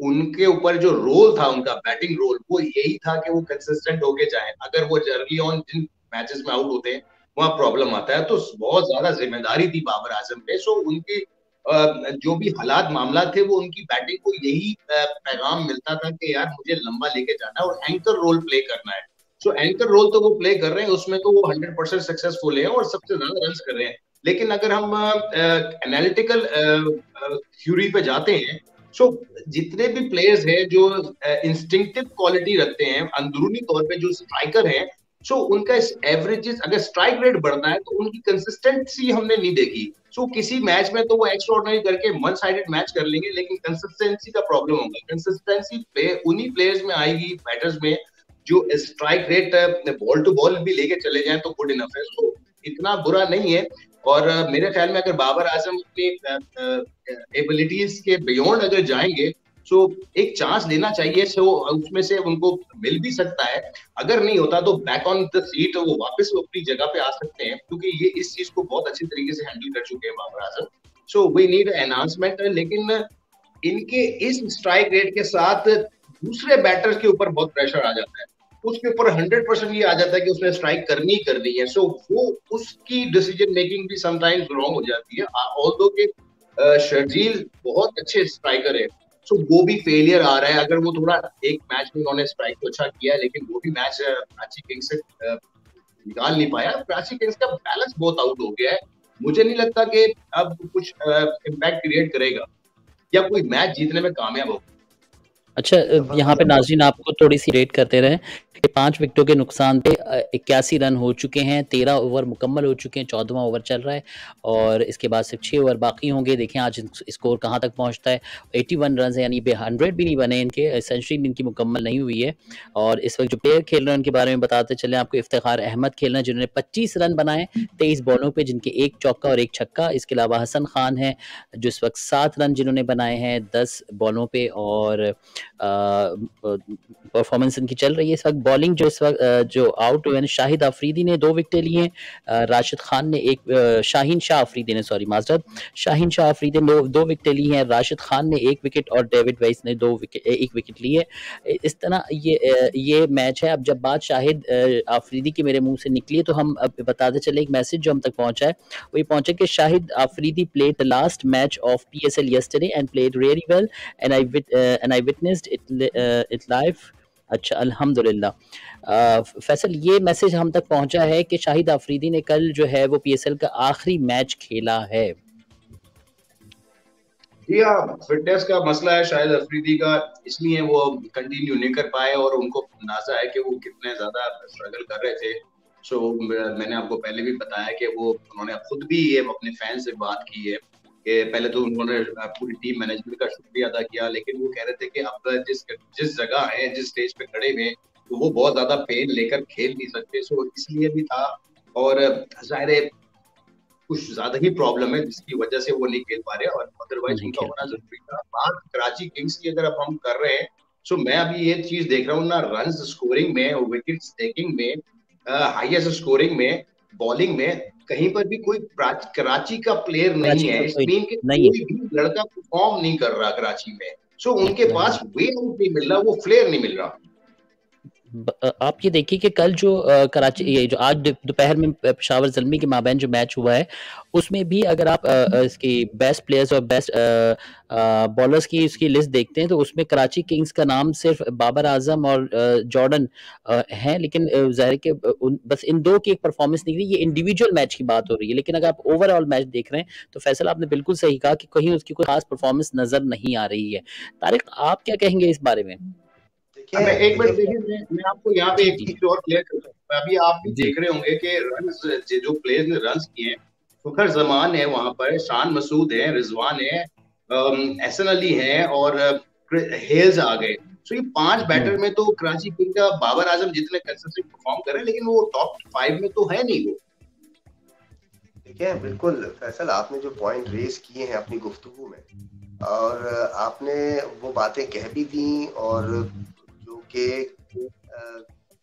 उनके ऊपर जो रोल था, उनका बैटिंग रोल वो यही था कि वो कंसिस्टेंट होके जाए। अगर वो अर्ली ऑन जिन मैचेस में आउट होते हैं, वहाँ प्रॉब्लम आता है। तो बहुत ज़्यादा ज़िम्मेदारी थी बाबर आज़म पे। सो उनकी जो भी हालात मामला थे, वो उनकी बैटिंग को यही पैगाम मिलता था कि यार मुझे लंबा लेके जाना है और एंकर रोल प्ले करना है। सो एंकर रोल तो वो प्ले कर रहे हैं, उसमें तो वो हंड्रेड परसेंट सक्सेसफुल है और सबसे ज़्यादा रन कर रहे हैं। लेकिन अगर हम एनालिटिकल थ्योरी पे जाते हैं सो जितने भी प्लेयर्स हैं जो इंस्टिंक्टिव क्वालिटी रखते हैं, अंदरूनी तौर पे जो स्ट्राइकर हैं सो उनका एवरेजेस अगर स्ट्राइक रेट बढ़ना है तो उनकी कंसिस्टेंसी हमने नहीं देखी। सो so, किसी मैच में तो वो एक्स्ट्रा करके वन साइडेड मैच कर लेंगे लेकिन कंसिस्टेंसी का प्रॉब्लम होगा। कंसिस्टेंसी प्ले उन्हीं प्लेयर्स में आएगी बैटर्स में जो strike rate ball to ball भी लेके चले जाए तो गुड इनफ है। सो इतना बुरा नहीं है। और मेरे ख्याल में अगर बाबर आज़म अपनी एबिलिटीज के बियॉन्ड अगर जाएँगे सो एक चांस लेना चाहिए सो उसमें से उनको मिल भी सकता है। अगर नहीं होता तो बैक ऑन द सीट वो वापस अपनी जगह पे आ सकते हैं क्योंकि ये इस चीज़ को बहुत अच्छी तरीके से हैंडल कर चुके हैं Babar Azam. So we need enhancement लेकिन इनके इस स्ट्राइक रेट के साथ दूसरे बैटर्स के ऊपर बहुत प्रेशर आ जाता है। उसके ऊपर हंड्रेड परसेंट ये आ जाता है कि उसने स्ट्राइक करनी ही करनी है। सो so, वो उसकी डिसीज़न मेकिंग भी समटाइम्स रॉन्ग हो जाती है। ऑल्दो के शर्जील बहुत अच्छे स्ट्राइकर है। सो वो भी फेलियर आ रहा है। अगर वो थोड़ा एक मैच में उन्होंने स्ट्राइक तो अच्छा किया है लेकिन वो भी मैच प्राची किंग्स से निकाल नहीं पाया। प्राची किंग्स का बैलेंस बहुत आउट हो गया है। मुझे नहीं लगता कि अब कुछ इम्पैक्ट क्रिएट करेगा। या कोई मैच जीतने में कामयाब होगा। अच्छा यहाँ पे नाजरीन आपको थोड़ी सी रेट करते रहे कि पाँच विकेटों के नुकसान पे इक्यासी रन हो चुके हैं तेरह ओवर मुकम्मल हो चुके हैं चौदहवा ओवर चल रहा है और इसके बाद सिर्फ़ छः ओवर बाकी होंगे। देखें आज स्कोर कहाँ तक पहुँचता है? एटी वन रन यानी बे हंड्रेड भी नहीं बने इनके सेंचुरी इनकी मुकम्मल नहीं हुई है। और इस वक्त जो प्लेयर खेल रहे हैं उनके बारे में बताते चले आपको इफ्तार अहमद खेल रहे हैं जिन्होंने पच्चीस रन बनाए तेईस बॉलों पर जिनके एक चौका और एक छक्का। इसके अलावा हसन खान है जो इस वक्त सात रन जिन्होंने बनाए हैं दस बॉलों पर और परफॉर्मेंस इनकी चल रही है इस वक्त। बॉलिंग जो इस वक्त जो आउट हुए शाहिद आफरीदी ने दो विकेटें ली हैं राशिद खान ने एक शाहीन शाह अफरीदी ने सॉरी मास्टर शाहीन शाह अफरीदी ने दो विकेटें ली हैं, राशिद खान ने एक विकेट और डेविड वाइस ने दो विकेट एक विकेट ली है इस तरह ये ये मैच है। अब जब बात शाहिद आफरीदी की मेरे मुँह से निकली तो हम अब बताते चले, एक मैसेज जो हम तक पहुँचा है वही पहुँचा कि Shahid Afridi played the last match of P S L yesterday and played really well and I and I witnessed it it life अच्छा अल्हम्दुलिल्लाह। फैसल, ये मैसेज हम तक पहुँचा है कि शाहिद आफरीदी ने कल जो है वो पीएसएल का आखिरी मैच खेला है। जी हाँ फिटनेस का मसला है शायद अफरीदी का, इसलिए वो कंटिन्यू नहीं कर पाए और उनको अंदाज़ा है कि वो कितने ज़्यादा स्ट्रगल कर रहे थे। सो मैंने आपको पहले भी बताया कि वो, उन्होंने खुद भी ये अपने फ़ैन से बात की है। कि पहले तो उन्होंने पूरी टीम मैनेजमेंट का शुक्रिया अदा किया लेकिन वो कह रहे थे कि अब जिस जिस जगह है जिस स्टेज पे खड़े हुए तो वो बहुत ज़्यादा पेन लेकर खेल नहीं सकते। सो इसलिए भी था और ज़ाहिर कुछ ज़्यादा ही प्रॉब्लम है जिसकी वजह से वो नहीं खेल पा रहे और अदरवाइज़ उनका होना ज़रूरी था। बात कराची किंग्स की अगर अब हम कर रहे हैं सो मैं अभी ये चीज़ देख रहा हूँ ना रन स्कोरिंग में विकेट टेकिंग में हाईएस्ट स्कोरिंग में बॉलिंग में कहीं पर भी कोई कराची का प्लेयर नहीं है स्पेन के कोई भी लड़का परफॉर्म नहीं कर रहा कराची में। सो उनके पास वे आउट नहीं मिल रहा वो फ्लेयर नहीं मिल रहा। आप ये देखिए कि कल जो कराची, ये जो आज दोपहर में पेशावर जलमी के माबेन जो मैच हुआ है, उसमें भी अगर आप इसकी बेस्ट प्लेयर्स और बेस्ट बॉलर्स की इसकी लिस्ट देखते हैं तो उसमें कराची किंग्स का नाम सिर्फ़ बाबर आज़म और जॉर्डन है, लेकिन ज़ाहिर के बस इन दो की एक परफॉर्मेंस रही ये इंडिविजुअल मैच की बात हो रही है, लेकिन अगर आप ओवरऑल मैच देख रहे हैं तो फैसल आपने बिल्कुल सही कहा कि कहीं उसकी कोई खास परफॉर्मेंस नज़र नहीं आ रही है। तारिक, आप क्या कहेंगे इस बारे में? एक मिनट देखिए मैं, मैं आपको यहाँ पे एक चीज़ और क्लियर कर अभी आप भी देख रहे होंगे कि रन जो प्लेयर्स ने रन किए हैं फखर जमान है वहाँ पर शान मसूद है रिजवान है एहसन अली है और हेल्स आ गए। सो ये पाँच बैटर। में तो कराची किंग का बाबर आज़म जितने कंसिस्टेंट परफॉर्म कर रहे हैं लेकिन वो टॉप फाइव में तो है नहीं वो। देखिए बिल्कुल फैसल आपने जो पॉइंट रेस किए हैं अपनी गुफ्तगु में और आपने वो बातें कह भी दी और कि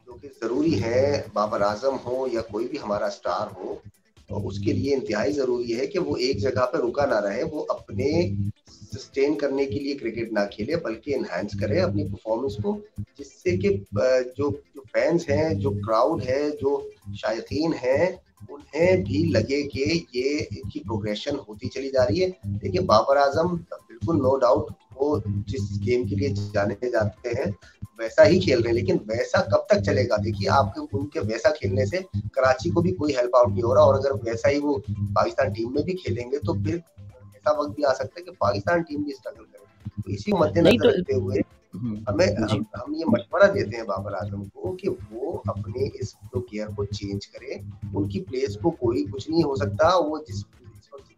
जो कि ज़रूरी है बाबर आज़म हो या कोई भी हमारा स्टार हो तो उसके लिए इंतहाई ज़रूरी है कि वो एक जगह पर रुका ना रहे, वो अपने सस्टेन करने के लिए क्रिकेट ना खेले, बल्कि इन्हांस करे अपनी परफॉर्मेंस को, जिससे कि जो जो फैंस हैं, जो क्राउड है, जो शायकीन हैं, उन्हें भी लगे कि ये इनकी प्रोग्रेशन होती चली जा रही है। देखिए बाबर आज़म बिल्कुल नो डाउट वो जिस गेम के लिए जाने जाते हैं वैसा ही खेल रहे हैं लेकिन वैसा कब तक चलेगा? देखिए आपके उनके वैसा खेलने से कराची को भी कोई हेल्प आउट नहीं हो रहा और अगर वैसा ही वो पाकिस्तान टीम में भी खेलेंगे तो फिर ऐसा वक्त भी आ सकता है कि पाकिस्तान टीम भी स्ट्रगल करे। तो इसी मद्देनजर तो रखते हुए हम्म, हमें हम, हम ये मशवरा देते हैं बाबर आज़म को कि वो अपने इस गियर को चेंज करे उनकी प्लेस को कोई कुछ नहीं हो सकता वो जिस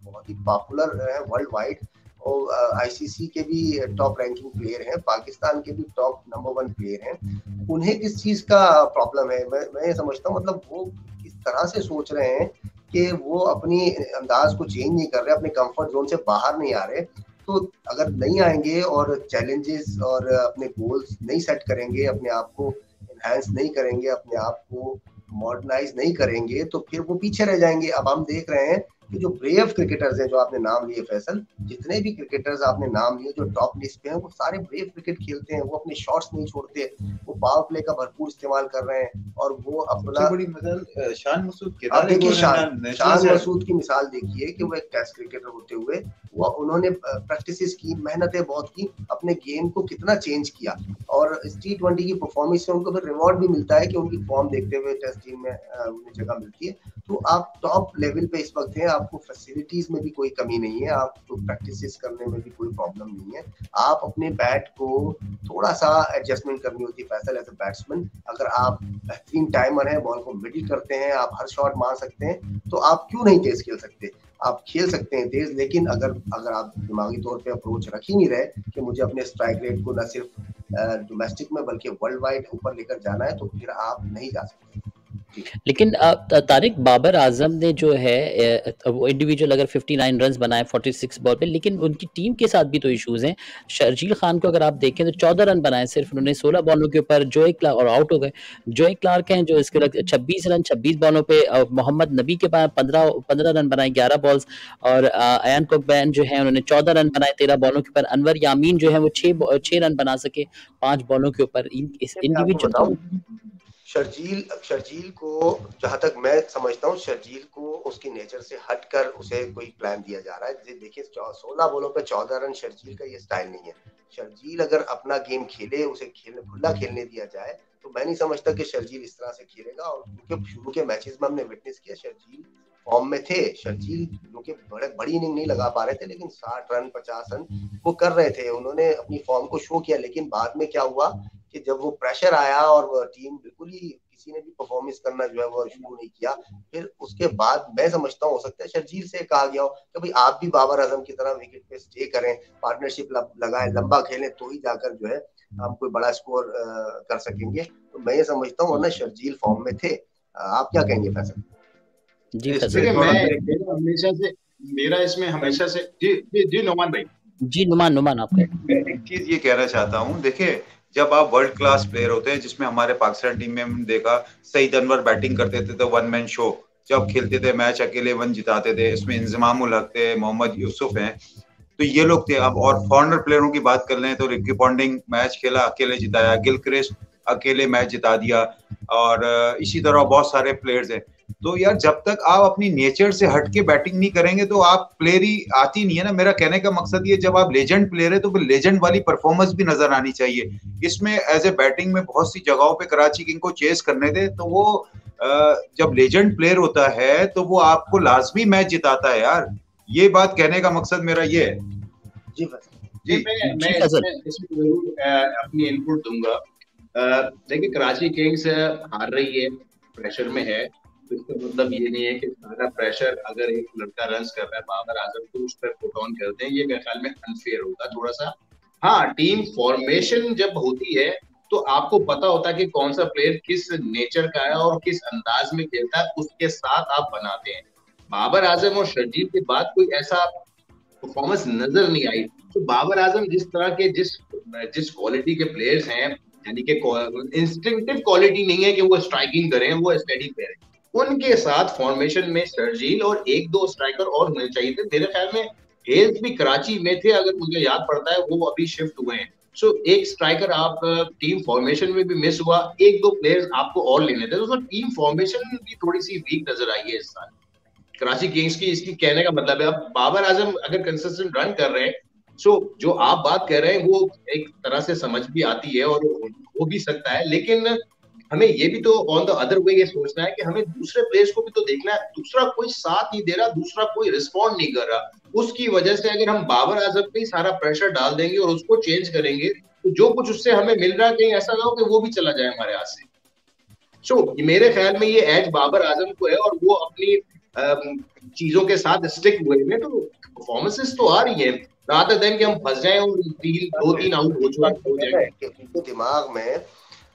बहुत ही पॉपुलर है वर्ल्ड वाइड और आईसीसी के भी टॉप रैंकिंग प्लेयर हैं, पाकिस्तान के भी टॉप नंबर वन प्लेयर हैं। उन्हें किस चीज़ का प्रॉब्लम है? मैं मैं समझता हूँ मतलब वो किस तरह से सोच रहे हैं कि वो अपनी अंदाज को चेंज नहीं कर रहे, अपने कंफर्ट जोन से बाहर नहीं आ रहे। तो अगर नहीं आएँगे और चैलेंजेस और अपने गोल्स नहीं सेट करेंगे, अपने आप को इन्हेंस नहीं करेंगे, अपने आप को मॉडर्नाइज नहीं करेंगे तो फिर वो पीछे रह जाएँगे। अब हम देख रहे हैं कि जो ब्रेव क्रिकेटर्स हैं जो आपने नाम लिए फैसल जितने भी क्रिकेटर्स आपने नाम लिए जो टॉप लिस्ट पे हैं वो सारे ब्रेव क्रिकेट खेलते हैं वो अपने शॉट्स नहीं छोड़ते वो पावर प्ले का भरपूर इस्तेमाल कर रहे हैं और वो अपना बड़ी मिसाल शान मसूद की देखिए शान शान मसूद की मिसाल देखिए कि वो एक टेस्ट क्रिकेटर होते हुए वो उन्होंने प्रैक्टिस की, मेहनतें बहुत की, अपने गेम को कितना चेंज किया। और टी ट्वेंटी की परफॉर्मेंस से उनको फिर रिवॉर्ड भी मिलता है कि उनकी फॉर्म देखते हुए टेस्ट टीम में उन्हें जगह मिलती है। तो आप टॉप लेवल पे इस वक्त हैं, आपको फैसिलिटीज़ में भी कोई कमी नहीं है आपको प्रैक्टिस करने में भी कोई प्रॉब्लम नहीं है। आप अपने बैट को थोड़ा सा एडजस्टमेंट करनी होती है फैसल एज ए बैट्समैन अगर आप बेहतरीन टाइमर है बॉल को मिडिल करते हैं, आप हर शॉट मार सकते हैं तो आप क्यों नहीं तेज खेल सकते? आप खेल सकते हैं तेज, लेकिन अगर अगर आप दिमागी तौर पे अप्रोच रख ही नहीं रहे कि मुझे अपने स्ट्राइक रेट को न सिर्फ़ डोमेस्टिक में, बल्कि वर्ल्ड वाइड ऊपर लेकर जाना है तो फिर आप नहीं जा सकते। लेकिन तारिक बाबर आज़म ने जो है वो इंडिविजुअल अगर 59 रन बनाए 46 बॉल पे लेकिन उनकी टीम के साथ भी तो इश्यूज़ हैं। शर्जील खान को अगर आप देखें तो 14 रन बनाए सिर्फ़ उन्होंने 16 बॉलों के ऊपर जो एक और आउट हो गए। जो एक क्लार्क हैं जो इसके छब्बीस रन 26 बॉलों पे मोहम्मद नबी के पास पंद्रह पंद्रह रन बनाए ग्यारह बॉल्स और अयान कोकबैन जो है उन्होंने चौदह रन बनाए तेरह बॉलों के ऊपर। अनवर यामीन जो है वो छः छः रन बना सके पाँच बॉलों के ऊपर। इंडिविजुअल शर्जील शर्जील को, जहाँ तक मैं समझता हूँ, शर्जील को उसकी नेचर से हटकर उसे कोई प्लान दिया जा रहा है। देखिए सोलह बॉलों पे चौदह रन शर्जील का ये स्टाइल नहीं है। शर्जील अगर अपना गेम खेले, उसे खेलने, खुला खेलने दिया जाए तो मैं नहीं समझता कि शर्जील इस तरह से खेलेगा। और क्योंकि शुरू के मैचेस में हमने विटनेस किया, शर्जील फॉर्म में थे। शर्जील जो कि बड़े बड़ी इनिंग नहीं लगा पा रहे थे लेकिन साठ रन पचास रन वो कर रहे थे। उन्होंने अपनी फॉर्म को शो किया लेकिन बाद में क्या हुआ कि जब वो प्रेशर आया और टीम बिल्कुल ही किसी ने भी परफॉर्मेंस करना जो है वो शुरू नहीं किया फिर उसके बाद मैं समझता हूँ हो सकता है शर्जील से कहा गया हो कि भाई आप भी बाबर आज़म की तरह विकेट पे स्टे करें पार्टनरशिप लगाएँ लंबा खेलें तो ही जाकर जो है हम कोई बड़ा स्कोर कर सकेंगे। तो मैं ये समझता हूँ वरना शर्जील फॉर्म में थे। आप क्या कहेंगे फैसल? जी मैं हमेशा से मेरा इसमें हमेशा से जी जी जी नुमान भाई। जी नुमान नुमान आप एक चीज़ ये कहना चाहता हूँ देखिए जब आप वर्ल्ड क्लास प्लेयर होते हैं जिसमें हमारे पाकिस्तान टीम में हमने देखा सईद अनवर बैटिंग करते थे तो वन मैन शो जब खेलते थे मैच अकेले वन जिताते थे इसमें इंजमाम उल थे मोहम्मद यूसुफ हैं। तो ये लोग थे अब और फॉरनर प्लेयरों की बात कर लें तो रिकी पॉन्डिंग मैच खेला अकेले जिताया गिल क्रिस्ट अकेले मैच जिता दिया और इसी तरह बहुत सारे प्लेयर्स हैं। तो यार जब तक आप अपनी नेचर से हट के बैटिंग नहीं करेंगे तो आप प्लेयर ही आती नहीं है ना। मेरा कहने का मकसद ये जब आप लेजेंड प्लेयर है तो फिर लेजेंड वाली परफॉर्मेंस भी नज़र आनी चाहिए। इसमें एज ए बैटिंग में बहुत सी जगहों पे कराची किंग को चेस करने दे तो वो जब लेजेंड प्लेयर होता है तो वो आपको लाजमी मैच जिताता है यार। ये बात कहने का मकसद मेरा ये है। जी जी। मैं, मैं इसमें, इसमें ज़रूर अपनी इनपुट दूँगा। देखिए कराची किंग्स हार रही है प्रेशर में है। इसका मतलब ये नहीं है कि सारा प्रेशर अगर एक लड़का रन कर रहा है, बाबर आज़म को उस पर पुट ऑन कर दें ये मेरे ख्याल में अनफेयर होगा थोड़ा सा हाँ टीम फॉर्मेशन जब होती है तो आपको पता होता है कि कौन सा प्लेयर किस नेचर का है और किस अंदाज में खेलता है, उसके साथ आप बनाते हैं। बाबर आज़म और शर्जील के बाद कोई ऐसा परफॉर्मेंस नज़र नहीं आई। तो बाबर आज़म जिस तरह के, जिस जिस क्वालिटी के प्लेयर्स हैं, यानी कि इंस्टिंक्टिव क्वालिटी नहीं है कि वो स्ट्राइकिंग करें, वो स्टडी है। उनके साथ फॉर्मेशन में सर्जील और एक दो स्ट्राइकर और होने चाहिए थे। मेरे ख्याल में हेल्थ भी कराची में थे, अगर मुझे याद पड़ता है, वो अभी शिफ्ट हुए हैं। सो एक स्ट्राइकर आप टीम फॉर्मेशन में भी मिस हुआ, एक दो प्लेयर्स आपको और लेने थे। तो टीम फॉर्मेशन भी थोड़ी सी वीक नज़र आई है इस साल। कराची किंग्स की इसकी कहने का मतलब है, अब बाबर आज़म अगर कंसिस्टेंट रन कर रहे हैं सो जो आप बात कर रहे हैं, वो एक तरह से समझ भी आती है और हो भी सकता है। लेकिन हमें ये भी तो ऑन द अदर वे ये सोचना है कि हमें दूसरे प्लेयर्स को भी तो देखना है। दूसरा कोई साथ नहीं दे रहा दूसरा कोई रिस्पॉन्ड नहीं कर रहा। उसकी वजह से अगर हम बाबर आज़म पे सारा प्रेशर डाल देंगे और उसको चेंज करेंगे तो जो कुछ उससे हमें मिल रहा है कहीं ऐसा ना हो कि वो भी चला जाए हमारे हाथ से। सो so, मेरे ख्याल में ये एज बाबर आज़म को है और वो अपनी चीज़ों के साथ स्टिक हुए में तो परफॉर्मेंसेस तो आ रही है। रादर दिन कि हम फंस जाए और तीन दो तीन आउट हो उनको दिमाग में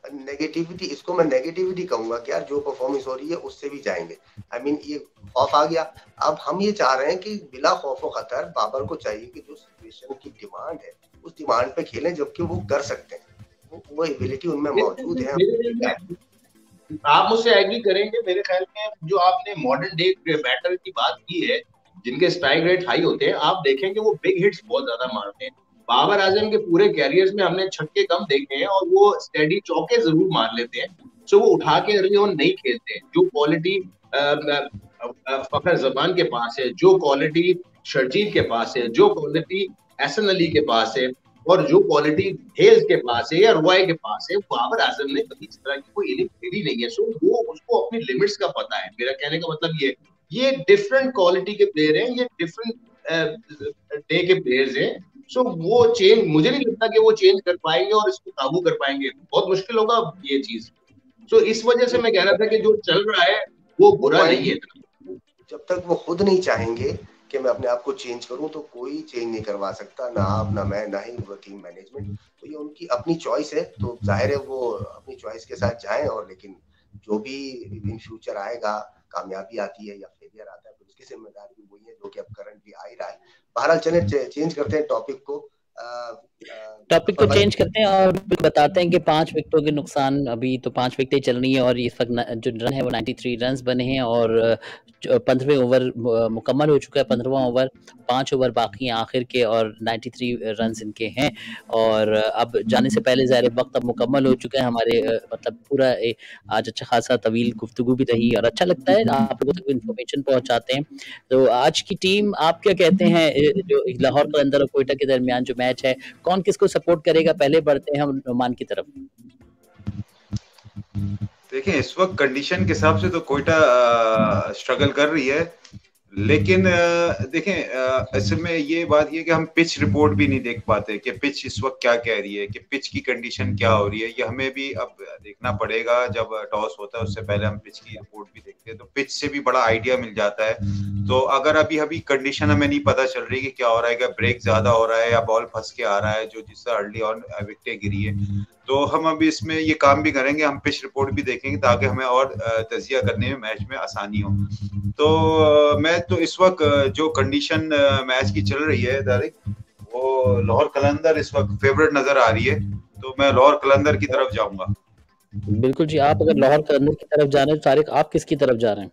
नेगेटिविटी इसको मैं नेगेटिविटी कहूँगा कि यार जो परफॉर्मेंस हो रही है उससे भी जाएँगे। आई I मीन mean, ये खौफ आ गया। अब हम ये चाह रहे हैं कि बिला खौफ खतर बाबर को चाहिए कि जो सिचुएशन की डिमांड है उस डिमांड पे खेलें जबकि वो कर सकते हैं। वो वो एबिलिटी उनमें मौजूद है। आप मुझसे एग्री करेंगे मेरे ख्याल में जो आपने मॉडर्न डे बैटर की बात की है जिनके स्ट्राइक रेट हाई होते हैं आप देखेंगे वो बिग हिट्स बहुत ज़्यादा मारते हैं। बाबर आज़म के पूरे कैरियर में हमने छक्के कम देखे हैं और वो स्टेडी चौके ज़रूर मार लेते हैं। सो वो उठा के और नहीं खेलते, जो क्वालिटी फखर जबान के पास है, जो क्वालिटी शर्जील के पास है, जो क्वालिटी एहसन अली के पास है, और जो क्वालिटी हेल्स के पास है या रुआई के पास है, बाबर आज़म ने कभी इस तरह की कोई इनिंग खेली नहीं है। सो वो उसको अपनी लिमिट्स का पता है। मेरा कहने का मतलब ये ये डिफरेंट क्वालिटी के प्लेयर हैं, ये डिफरेंट डे के प्लेयर्स हैं। सो वो चेंज मुझे नहीं लगता कि वो चेंज कर पाएँगे और इसको काबू कर पाएँगे। बहुत मुश्किल होगा ये चीज़। सो इस वजह से मैं कह रहा था कि जो चल रहा है वो बुरा नहीं है। जब तक वो खुद नहीं चाहेंगे कि मैं अपने आप को चेंज करूँ तो कोई चेंज नहीं करवा सकता ना आप ना मैं ना ही वो टीम मैनेजमेंट तो ये उनकी अपनी चॉइस है तो ज़ाहिर है वो अपनी चॉइस के साथ जाएँ और लेकिन जो भी इन फ्यूचर आएगा कामयाबी आती है या फेलियर आता है उसकी ज़िम्मेदारी वही है जो कि अब करंटली आ ही रहा है। बहरहाल चले चेंज करते हैं टॉपिक को। टॉपिक को चेंज करते हैं और बताते हैं कि पाँच विकेटों के नुकसान अभी तो पाँच विकेटें चल रही हैं और इस वक्त जो रन है वो 93 रन बने हैं और पंद्रहवें ओवर मुकम्मल हो चुका है पंद्रहवा ओवर पाँच ओवर बाकी हैं आखिर के और 93 रन इनके हैं और अब जाने से पहले ज़ाहिर वक्त अब मुकम्मल हो चुका है हमारे मतलब पूरा आज अच्छा खासा तवील गुफ्तु भी रही और अच्छा लगता है आप लोगों तक इन्फॉर्मेशन पहुँचाते हैं। तो आज की टीम आप क्या कहते हैं जो लाहौर कलंदर और कोयटा के दरमियान जो मैच है कौन किसको सपोर्ट करेगा? पहले बढ़ते हैं हम नुमान की तरफ़। देखें इस वक्त कंडीशन के हिसाब से तो कोयटा स्ट्रगल कर रही है। लेकिन देखें इसमें ये बात ये कि हम पिच रिपोर्ट भी नहीं देख पाते कि पिच इस वक्त क्या कह रही है, कि पिच की कंडीशन क्या हो रही है। ये हमें भी अब देखना पड़ेगा जब टॉस होता है, उससे पहले हम पिच की रिपोर्ट भी हैं तो पिच से भी बड़ा आइडिया मिल जाता है। तो अगर अभी अभी कंडीशन हमें नहीं पता चल रही कि क्या हो रहा है, क्या ब्रेक ज़्यादा हो रहा है या बॉल फंस के आ रहा है, जो जिससे अर्ली ऑन विकटें गिरी है तो हम अभी इसमें ये काम भी करेंगे, हम पिच रिपोर्ट भी देखेंगे ताकि हमें और तजिया करने में मैच में आसानी हो। तो मैं तो इस वक्त जो कंडीशन मैच की चल रही है तारिक वो लाहौर कलंदर इस वक्त फेवरेट नज़र आ रही है तो मैं लाहौर कलंदर की तरफ़ जाऊँगा। बिल्कुल जी आप अगर लाहौर कलंदर की तरफ़ जा रहे हैं तारिक आप किसकी तरफ़ जा रहे हैं?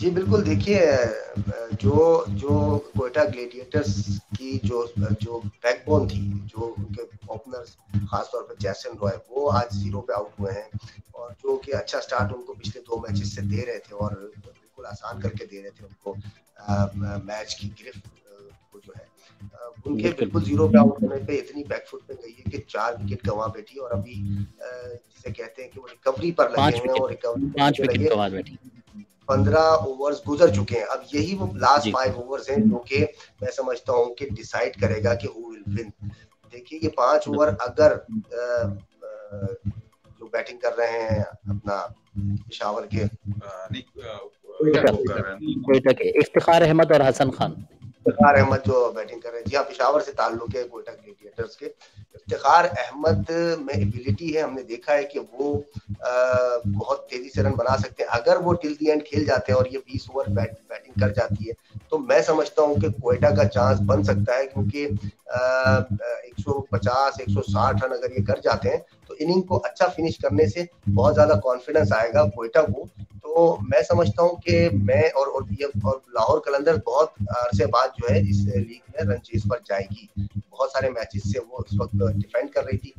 जी बिल्कुल देखिए जो जो कोयटा ग्लेडिएटर्स की जो जो बैकबोन थी जो उनके ओपनर्स खासतौर पर जैसन रॉय वो आज ज़ीरो पे आउट हुए हैं और जो कि अच्छा स्टार्ट उनको पिछले दो मैचेस से दे रहे थे और बिल्कुल आसान करके दे रहे थे उनको आ, मैच की गिरफ्त को जो है उनके बिल्कुल ज़ीरो पे आउट होने पे इतनी बैकफुट पे गई है कि चार विकेट गंवा बैठी और अभी जिसे कहते हैं कि वो रिकवरी पर लगे हुए हैं और रिकवरी पाँच विकेट गंवा बैठी। पंद्रह ओवर्स गुजर चुके हैं। अब यही वो लास्ट फाइव ओवर्स हैं जो कि मैं समझता हूँ कि डिसाइड करेगा कि हु विल विन देखिए ये पाँच ओवर अगर जो बैटिंग कर रहे हैं अपना पिशावर के इफ्तिखार अहमद और हसन खान। इफ्तार अहमद जो बैटिंग कर रहे हैं। जी हाँ पिशावर से ताल्लुक है कोयटा ग्लेडिएटर्स के। इफ्तार अहमद में एबिलिटी है हमने देखा है कि वो आ, बहुत तेज़ी से रन बना सकते हैं। अगर वो टिल दी एंड खेल जाते हैं और ये बीस ओवर बैट, बैटिंग कर जाती है तो मैं समझता हूँ कि कोयटा का चांस बन सकता है क्योंकि एक सौ एक सौ रन अगर ये कर जाते हैं तो इनिंग को अच्छा फिनिश करने से बहुत ज़्यादा कॉन्फिडेंस आएगा कोयटा को। तो मैं समझता हूँ कि मैं और और, और लाहौर कलंदर बहुत अरसे बाद जो है इस लीग में रन चेस पर जाएगी। बहुत सारे मैचेस से वो इस वक्त डिफेंड कर रही थी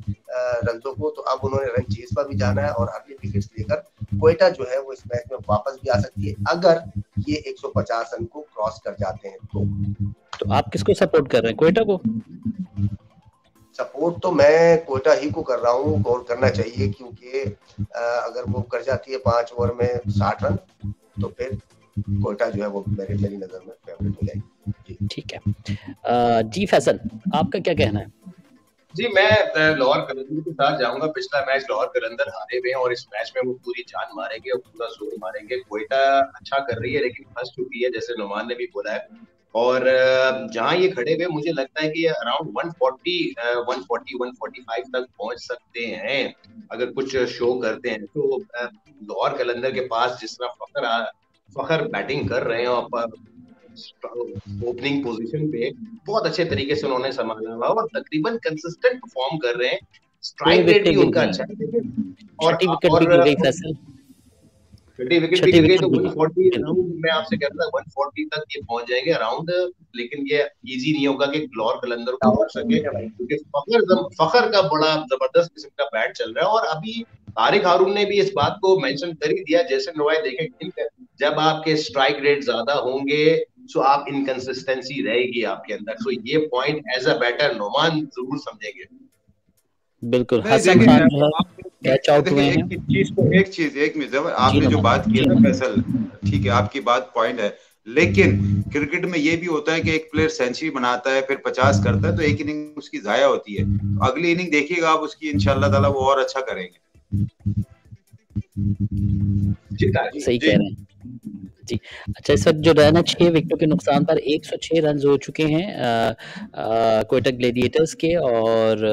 रनों को। तो अब उन्होंने रन चेस पर भी जाना है और अर्ली विकेट्स लेकर कोयटा जो है वो इस मैच में वापस भी आ सकती है अगर ये 150 रन को क्रॉस कर जाते हैं तो। तो आप किसको सपोर्ट कर रहे हैं? कोयटा को? सपोर्ट तो मैं कोयटा ही को कर रहा हूँ और करना चाहिए क्योंकि अगर वो कर जाती है पाँच ओवर में साठ रन तो फिर कोयटा जो है वो मेरे मेरी नज़र में फेवरेट हो जाएगी। ठीक है। जी फैसल आपका क्या कहना है? जी मैं लाहौर कलंदर के साथ जाऊँगा। पिछला मैच लाहौर कलंदर हारे हुए हैं और इस मैच में वो पूरी जान मारेंगे और पूरा ज़ोर मारेंगे। कोयटा अच्छा कर रही है लेकिन फंस चुकी है जैसे नुमान ने भी बोला है। और जहाँ ये खड़े हुए मुझे लगता है कि अराउंड 140 140 145 तक पहुँच सकते हैं। अगर कुछ शो करते हैं तो लाहौर कलंदर के पास जिस तरह फखर फखर बैटिंग कर रहे हैं और ओपनिंग पोजीशन पे बहुत अच्छे तरीके से उन्होंने संभाला हुआ और तकरीबन कंसिस्टेंट परफॉर्म कर रहे हैं। स्ट्राइक रेट भी उनका अच्छा है। और और विकेट भी गई तो 140 मैं आपसे कहता था 140 तक ये पहुँच जाएँगे अराउंड लेकिन ये इजी नहीं होगा कि ग्लोर कलंदर को रोक सके क्योंकि फखर फखर का बड़ा ज़बरदस्त किस्म का बैट चल रहा है। और अभी तारिक हारून ने भी इस बात को मेंशन कर ही दिया जैसे नोवाई देखें जब आपके स्ट्राइक रेट ज़्यादा होंगे सो आप इनकंसिस्टेंसी रहेगी आपके अंदर। सो ये point as a batter Noman ज़रूर समझेंगे। बिल्कुल हसन खान कैच आउट हुए हैं एक चीज़ को एक चीज़ एक मिनट आपने जो बात की ना फैसल ठीक है आपकी बात पॉइंट है। लेकिन क्रिकेट में ये भी होता है कि एक प्लेयर सेंचुरी बनाता है फिर पचास करता है तो एक इनिंग उसकी जाया होती है। तो अगली इनिंग देखिएगा आप उसकी इंशाल्लाह ताला वो और अच्छा करेंगे। सही कह रहे हैं। जी। अच्छा इस वक्त जो रन है छह विकेटों के नुकसान पर 106 रन हो चुके हैं कोयटा ग्लेडिएटर्स के और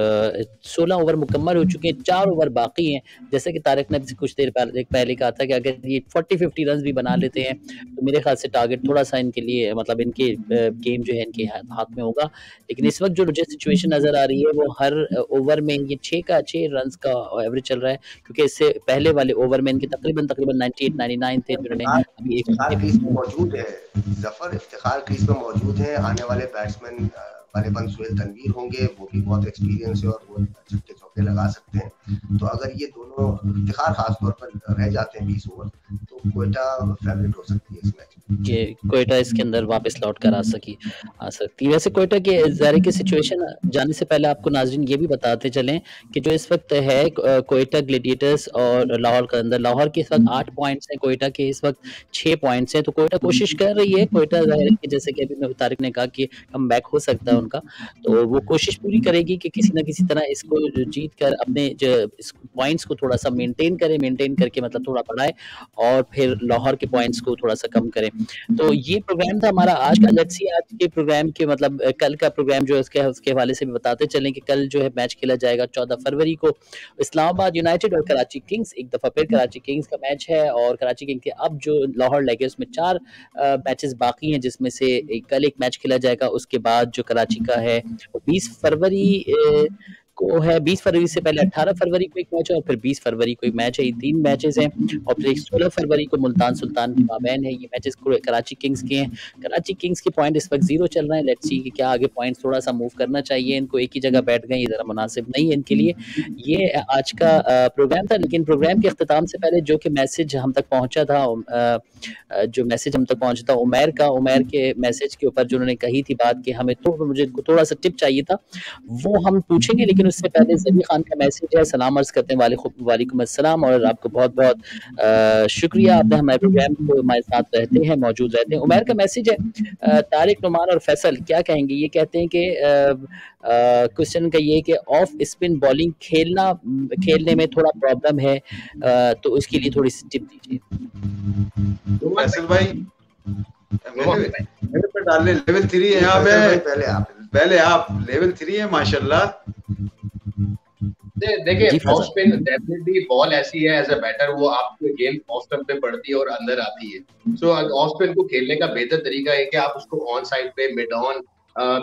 सोलह ओवर मुकम्मल हो चुके हैं, चार ओवर बाकी हैं। जैसे कि तारक ने कुछ देर पहले पहले कहा था कि अगर ये 40 50 रन भी बना लेते हैं तो मेरे ख्याल से टारगेट थोड़ा सा इनके लिए मतलब इनके गेम जो है इनके हाथ में होगा। लेकिन इस वक्त जो मुझे सिचुएशन नज़र आ रही है, वो हर ओवर में ये छः का छः रन का एवरेज चल रहा है, क्योंकि इससे पहले वाले ओवर में इनके तकरीबन तकरीबन 98 99 थे, जिन्होंने अभी एक इफ्तार क्रीज में मौजूद है। ज़फ़र इफ्तार क्रीज में मौजूद है। आने वाले बैट्समैन बरेबन सुहेल तनवीर होंगे। वो भी बहुत एक्सपीरियंस है और वो चौके लगा सकते हैं। तो अगर ये दोनों इफ्तार खास तौर पर रह जाते हैं बीस ओवर तो कोयटा फेवरेट हो सकती है इस मैच कि कोयटा इसके अंदर वापस लौट कर आ सकी, आ सकती वैसे कोयटा के जारे की सिचुएशन जाने से पहले आपको नाजरीन ये भी बताते चलें कि जो इस वक्त है कोयटा ग्लेडिएटर्स और लाहौर के अंदर, लाहौर के इस वक्त आठ पॉइंट्स हैं, कोयटा के इस वक्त छः पॉइंट्स हैं। तो कोयटा कोशिश कर रही है, कोयटा ज़ाहिर है जैसे कि अभी तारिक ने कहा कि कम बैक हो सकता है उनका। तो वो कोशिश पूरी करेगी कि किसी ना किसी तरह इसको जीत कर अपने जो पॉइंट्स को थोड़ा सा मेंटेन करे मेंटेन करके मतलब थोड़ा बढ़ाए और फिर लाहौर के पॉइंट्स को थोड़ा सा कम करें। तो ये प्रोग्राम था हमारा आज का। लेट्स सी आज के प्रोग्राम के मतलब कल का प्रोग्राम जो है उसके उसके हवाले से भी बताते चलें कि कल जो है मैच खेला जाएगा चौदह फरवरी को। इस्लामाबाद यूनाइटेड और कराची किंग्स एक दफ़ा फिर कराची किंग्स का मैच है और कराची किंग्स के अब जो लाहौर लेगे उसमें चार मैचेस बाकी हैं जिसमें से कल एक मैच खेला जाएगा। उसके बाद जो कराची का है बीस फरवरी को है 20 फरवरी से पहले 18 फरवरी को एक मैच है और फिर 20 फरवरी को एक मैच है। ये तीन मैचेस हैं और फिर सोलह फरवरी को मुल्तान सुल्तान की माबैन है। ये मैचेस कराची किंग्स के हैं। कराची किंग्स के पॉइंट इस वक्त ज़ीरो चल रहे हैं। लेट्स सी कि क्या आगे पॉइंट थोड़ा सा मूव करना चाहिए। इनको एक ही जगह बैठ गए, ये ज़रा मुनासिब नहीं है इनके लिए। ये आज का प्रोग्राम था, लेकिन प्रोग्राम के अख्ताम से पहले जो कि मैसेज हम तक पहुँचा था जो मैसेज हम तक पहुँचा था उमैर का, उमैर के मैसेज के ऊपर जो उन्होंने कही थी बात कि हमें तो मुझे थोड़ा सा टिप चाहिए था, वो हम पूछेंगे, लेकिन उससे पहले जबी खान का मैसेज है सलाम अर्ज़ करते हैं वाले वालेकुम अस्सलाम और आपको बहुत बहुत शुक्रिया। आपने हमारे प्रोग्राम को हमारे साथ रहते हैं मौजूद रहते हैं। उमैर का मैसेज है तारिक नुमान और फैसल क्या कहेंगे? ये कहते हैं कि क्वेश्चन का ये कि ऑफ़ स्पिन बॉलिंग खेलना खेलने में थोड़ा प्रॉब्लम है तो उसके लिए थोड़ी सी टिप दीजिए। फैसल भाई मेरे पे डाल लेवल थ्री है यहाँ पहले आप पहले आप लेवल थ्री है माशाल्लाह। देखिए स्पिन डेफिनेटली बॉल ऐसी है एज अ बैटर वो आपको गेंद ऑफ़ स्टंप पे पड़ती है और अंदर आती है। सो ऑफ़ स्पिन को खेलने का बेहतर तरीका है कि आप उसको ऑन साइड पे मिड ऑन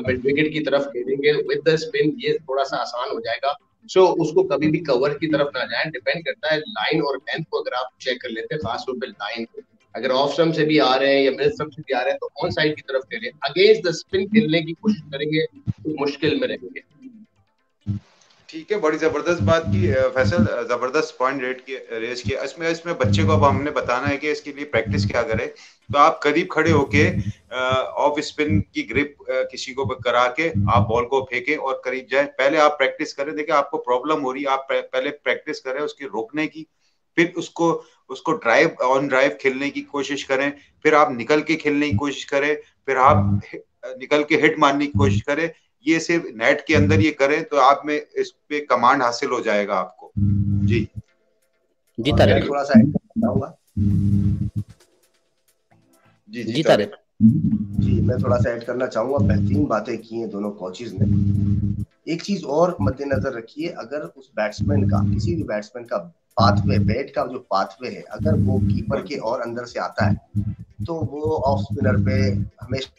मिड विकेट की तरफ़ खेलेंगे। विद द स्पिन ये थोड़ा सा आसान हो जाएगा। सो so, उसको कभी भी कवर की तरफ़ ना जाए। डिपेंड करता है लाइन और लेंथ को अगर आप चेक कर लेते हैं खासतौर पर लाइन को। अगर ऑफ़ स्टम्प से भी आ रहे हैं या मिड स्टम्प से भी आ रहे हैं तो ऑन साइड की तरफ़ खेलें। अगेंस्ट द स्पिन खेलने की कोशिश करेंगे तो मुश्किल में रहेंगे। ठीक है, बड़ी ज़बरदस्त बात की फैसल ज़बरदस्त पॉइंट रेट की रेज किया। इसमें इसमें बच्चे को अब हमने बताना है कि इसके लिए प्रैक्टिस क्या करे। तो आप करीब खड़े होके ऑफ़ स्पिन की ग्रिप किसी को करा के आप बॉल को फेंके और करीब जाए। पहले आप प्रैक्टिस करें। देखिए, आपको प्रॉब्लम हो रही है। आप पहले प्रैक्टिस करें उसकी रोकने की। फिर उसको उसको ड्राइव ऑन ड्राइव खेलने की कोशिश करें। फिर आप निकल के खेलने की कोशिश करें। फिर आप निकल के हिट मारने की कोशिश करें। ये सिर्फ़ नेट के अंदर ये करें तो आप में इस पे कमांड हासिल हो जाएगा आपको। जी। जी तारे। थोड़ा सा जी जी तारे। जी मैं थोड़ा सा ऐड करना चाहूँगा। बेहतरीन बातें की हैं दोनों कोचेज ने। एक चीज़ और मद्देनजर रखिए अगर उस बैट्समैन का किसी भी बैट्समैन का पाथवे बैट का जो पाथवे है अगर वो कीपर के और अंदर से आता है तो वो ऑफ़ स्पिनर पे हमेशा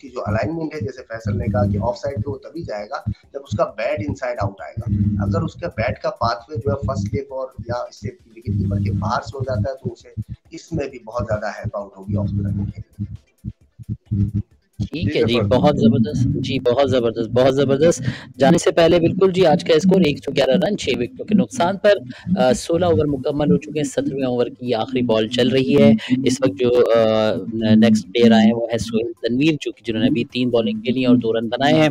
की जो अलाइनमेंट है, जैसे फैसल ने कहा कि ऑफ़ साइड पे वो तभी जाएगा जब उसका बैट इन साइड आउट आएगा। अगर उसके बैट का पाथवे जो है फ़र्स्ट लेप और या इससे विकेट कीपर के बाहर से हो जाता है तो उसे इसमें भी बहुत ज़्यादा हेल्प आउट होगी ऑफ़ स्पिनर को खेलने ठीक है जी बहुत ज़बरदस्त जी बहुत ज़बरदस्त बहुत ज़बरदस्त। जाने से पहले बिल्कुल जी आज का स्कोर एक सौ ग्यारह रन छह विकेटों के नुकसान पर सोलह ओवर मुकम्मल हो चुके हैं सत्रहवें ओवर की आखिरी बॉल चल रही है। इस वक्त जो नेक्स्ट प्लेयर आए हैं वो है सोहेल तनवीर जो कि जिन्होंने अभी तीन बॉलिंग खेली और दो रन बनाए हैं।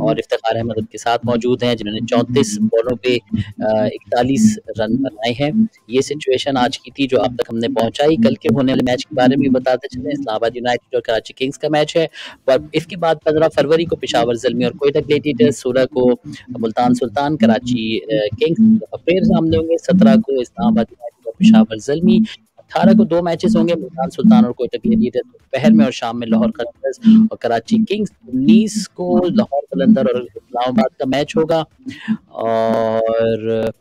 और इफ्तार अहमद के साथ मौजूद हैं जिन्होंने चौंतीस बॉलों पे इकतालीस रन बनाए हैं। ये सिचुएशन आज की थी जो अब तक हमने पहुंचाई। कल के होने वाले मैच के बारे में बताते चले। इस्लामाबाद यूनाइटेड और कराची किंग्स का मैच है। और इसके बाद पंद्रह फरवरी को पिशावर जलमी और कोयटा ग्लेडिएटर्स सोलह को मुल्तान सुल्तान, कराची किंग्स फिर सामने होंगे। सत्रह को इस्लामाबाद पिशावर जलमी। अठारह को दो मैचेस होंगे, मुल्तान सुल्तान और कोयटा ग्लेडिएटर्स दोपहर में और शाम में लाहौर कलंदर्स और कराची किंग्स। उन्नीस को लाहौर कलंदर और इस्लामाबाद का मैच होगा और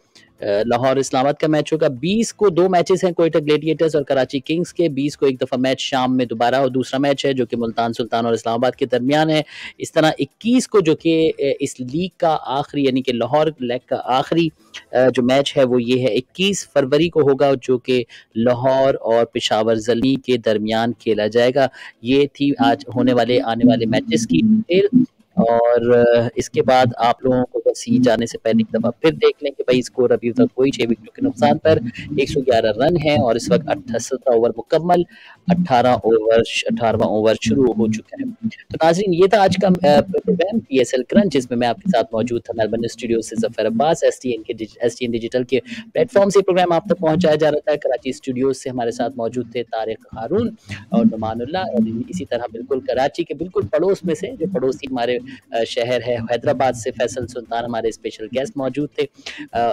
लाहौर इस्लामाबाद का मैच होगा। 20 को दो मैचेस हैं कोयटा ग्लेडिएटर्स और कराची किंग्स के। 20 को एक दफ़ा मैच शाम में दोबारा और दूसरा मैच है जो कि मुल्तान सुल्तान और इस्लामाबाद के दरमियान है। इस तरह 21 को जो कि इस लीग का आखिरी यानी कि लाहौर लेग का आखिरी जो मैच है वो ये है। 21 फरवरी को होगा जो कि लाहौर और पिशावर जली के दरमियान खेला जाएगा। ये थी आज होने वाले, आने वाले मैचेस की डिटेल और इसके बाद आप लोगों को बस ही जाने से पहले एक दफ़ा फिर देख लें कि भाई स्कोर अभी तक कोई छह विकेटों के नुकसान पर 111 रन है और इस वक्त अट्ठासठ ओवर मुकम्मल 18 ओवर अठारहवा ओवर शुरू हो चुका है। तो नाजरीन, ये था आज का program P S L crunch जिसमें मैं आपके साथ मौजूद था। मेलबर्न स्टूडियो से Zafar Abbas S T N के एस टी एन डिजिटल के प्लेटफॉर्म से प्रोग्राम आप तक पहुँचाया जा रहा था। कराची स्टूडियो से हमारे साथ मौजूद थे तारिक हारून और नुमानुल्ला इसी तरह बिल्कुल कराची के बिल्कुल पड़ोस में से, जो पड़ोसी हमारे शहर है, हैदराबाद से फैसल सुल्तान हमारे स्पेशल गेस्ट मौजूद थे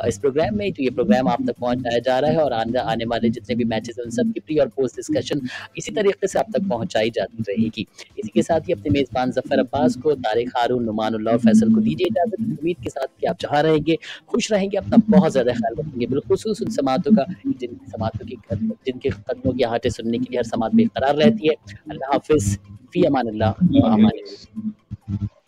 इस प्रोग्राम में। तो ये प्रोग्राम आप तक पहुँचाया जा रहा है और आने वाले जितने भी मैचेस हैं उन सब की प्री और पोस्ट डिस्कशन इसी तरीके से आप तक पहुंचाई जाती रहेगी। इसी के साथ ही अपने मेज़बान ज़फ़र अब्बास को तारिक हारून नुमानुल्ला और फैसल को दीजिए इजाज़त। उम्मीद के साथ कि आप जहाँ रहेंगे, खुश रहेंगे, अपना बहुत ज़्यादा ख्याल रखेंगे। बिलखसूस उन समातों का जिनकी समातों की जिनके कदमों की आहटें सुनने के लिए हर समात बेकरार रहती है। अल्लाह हाफिज़, फ़ी अमान अल्लाह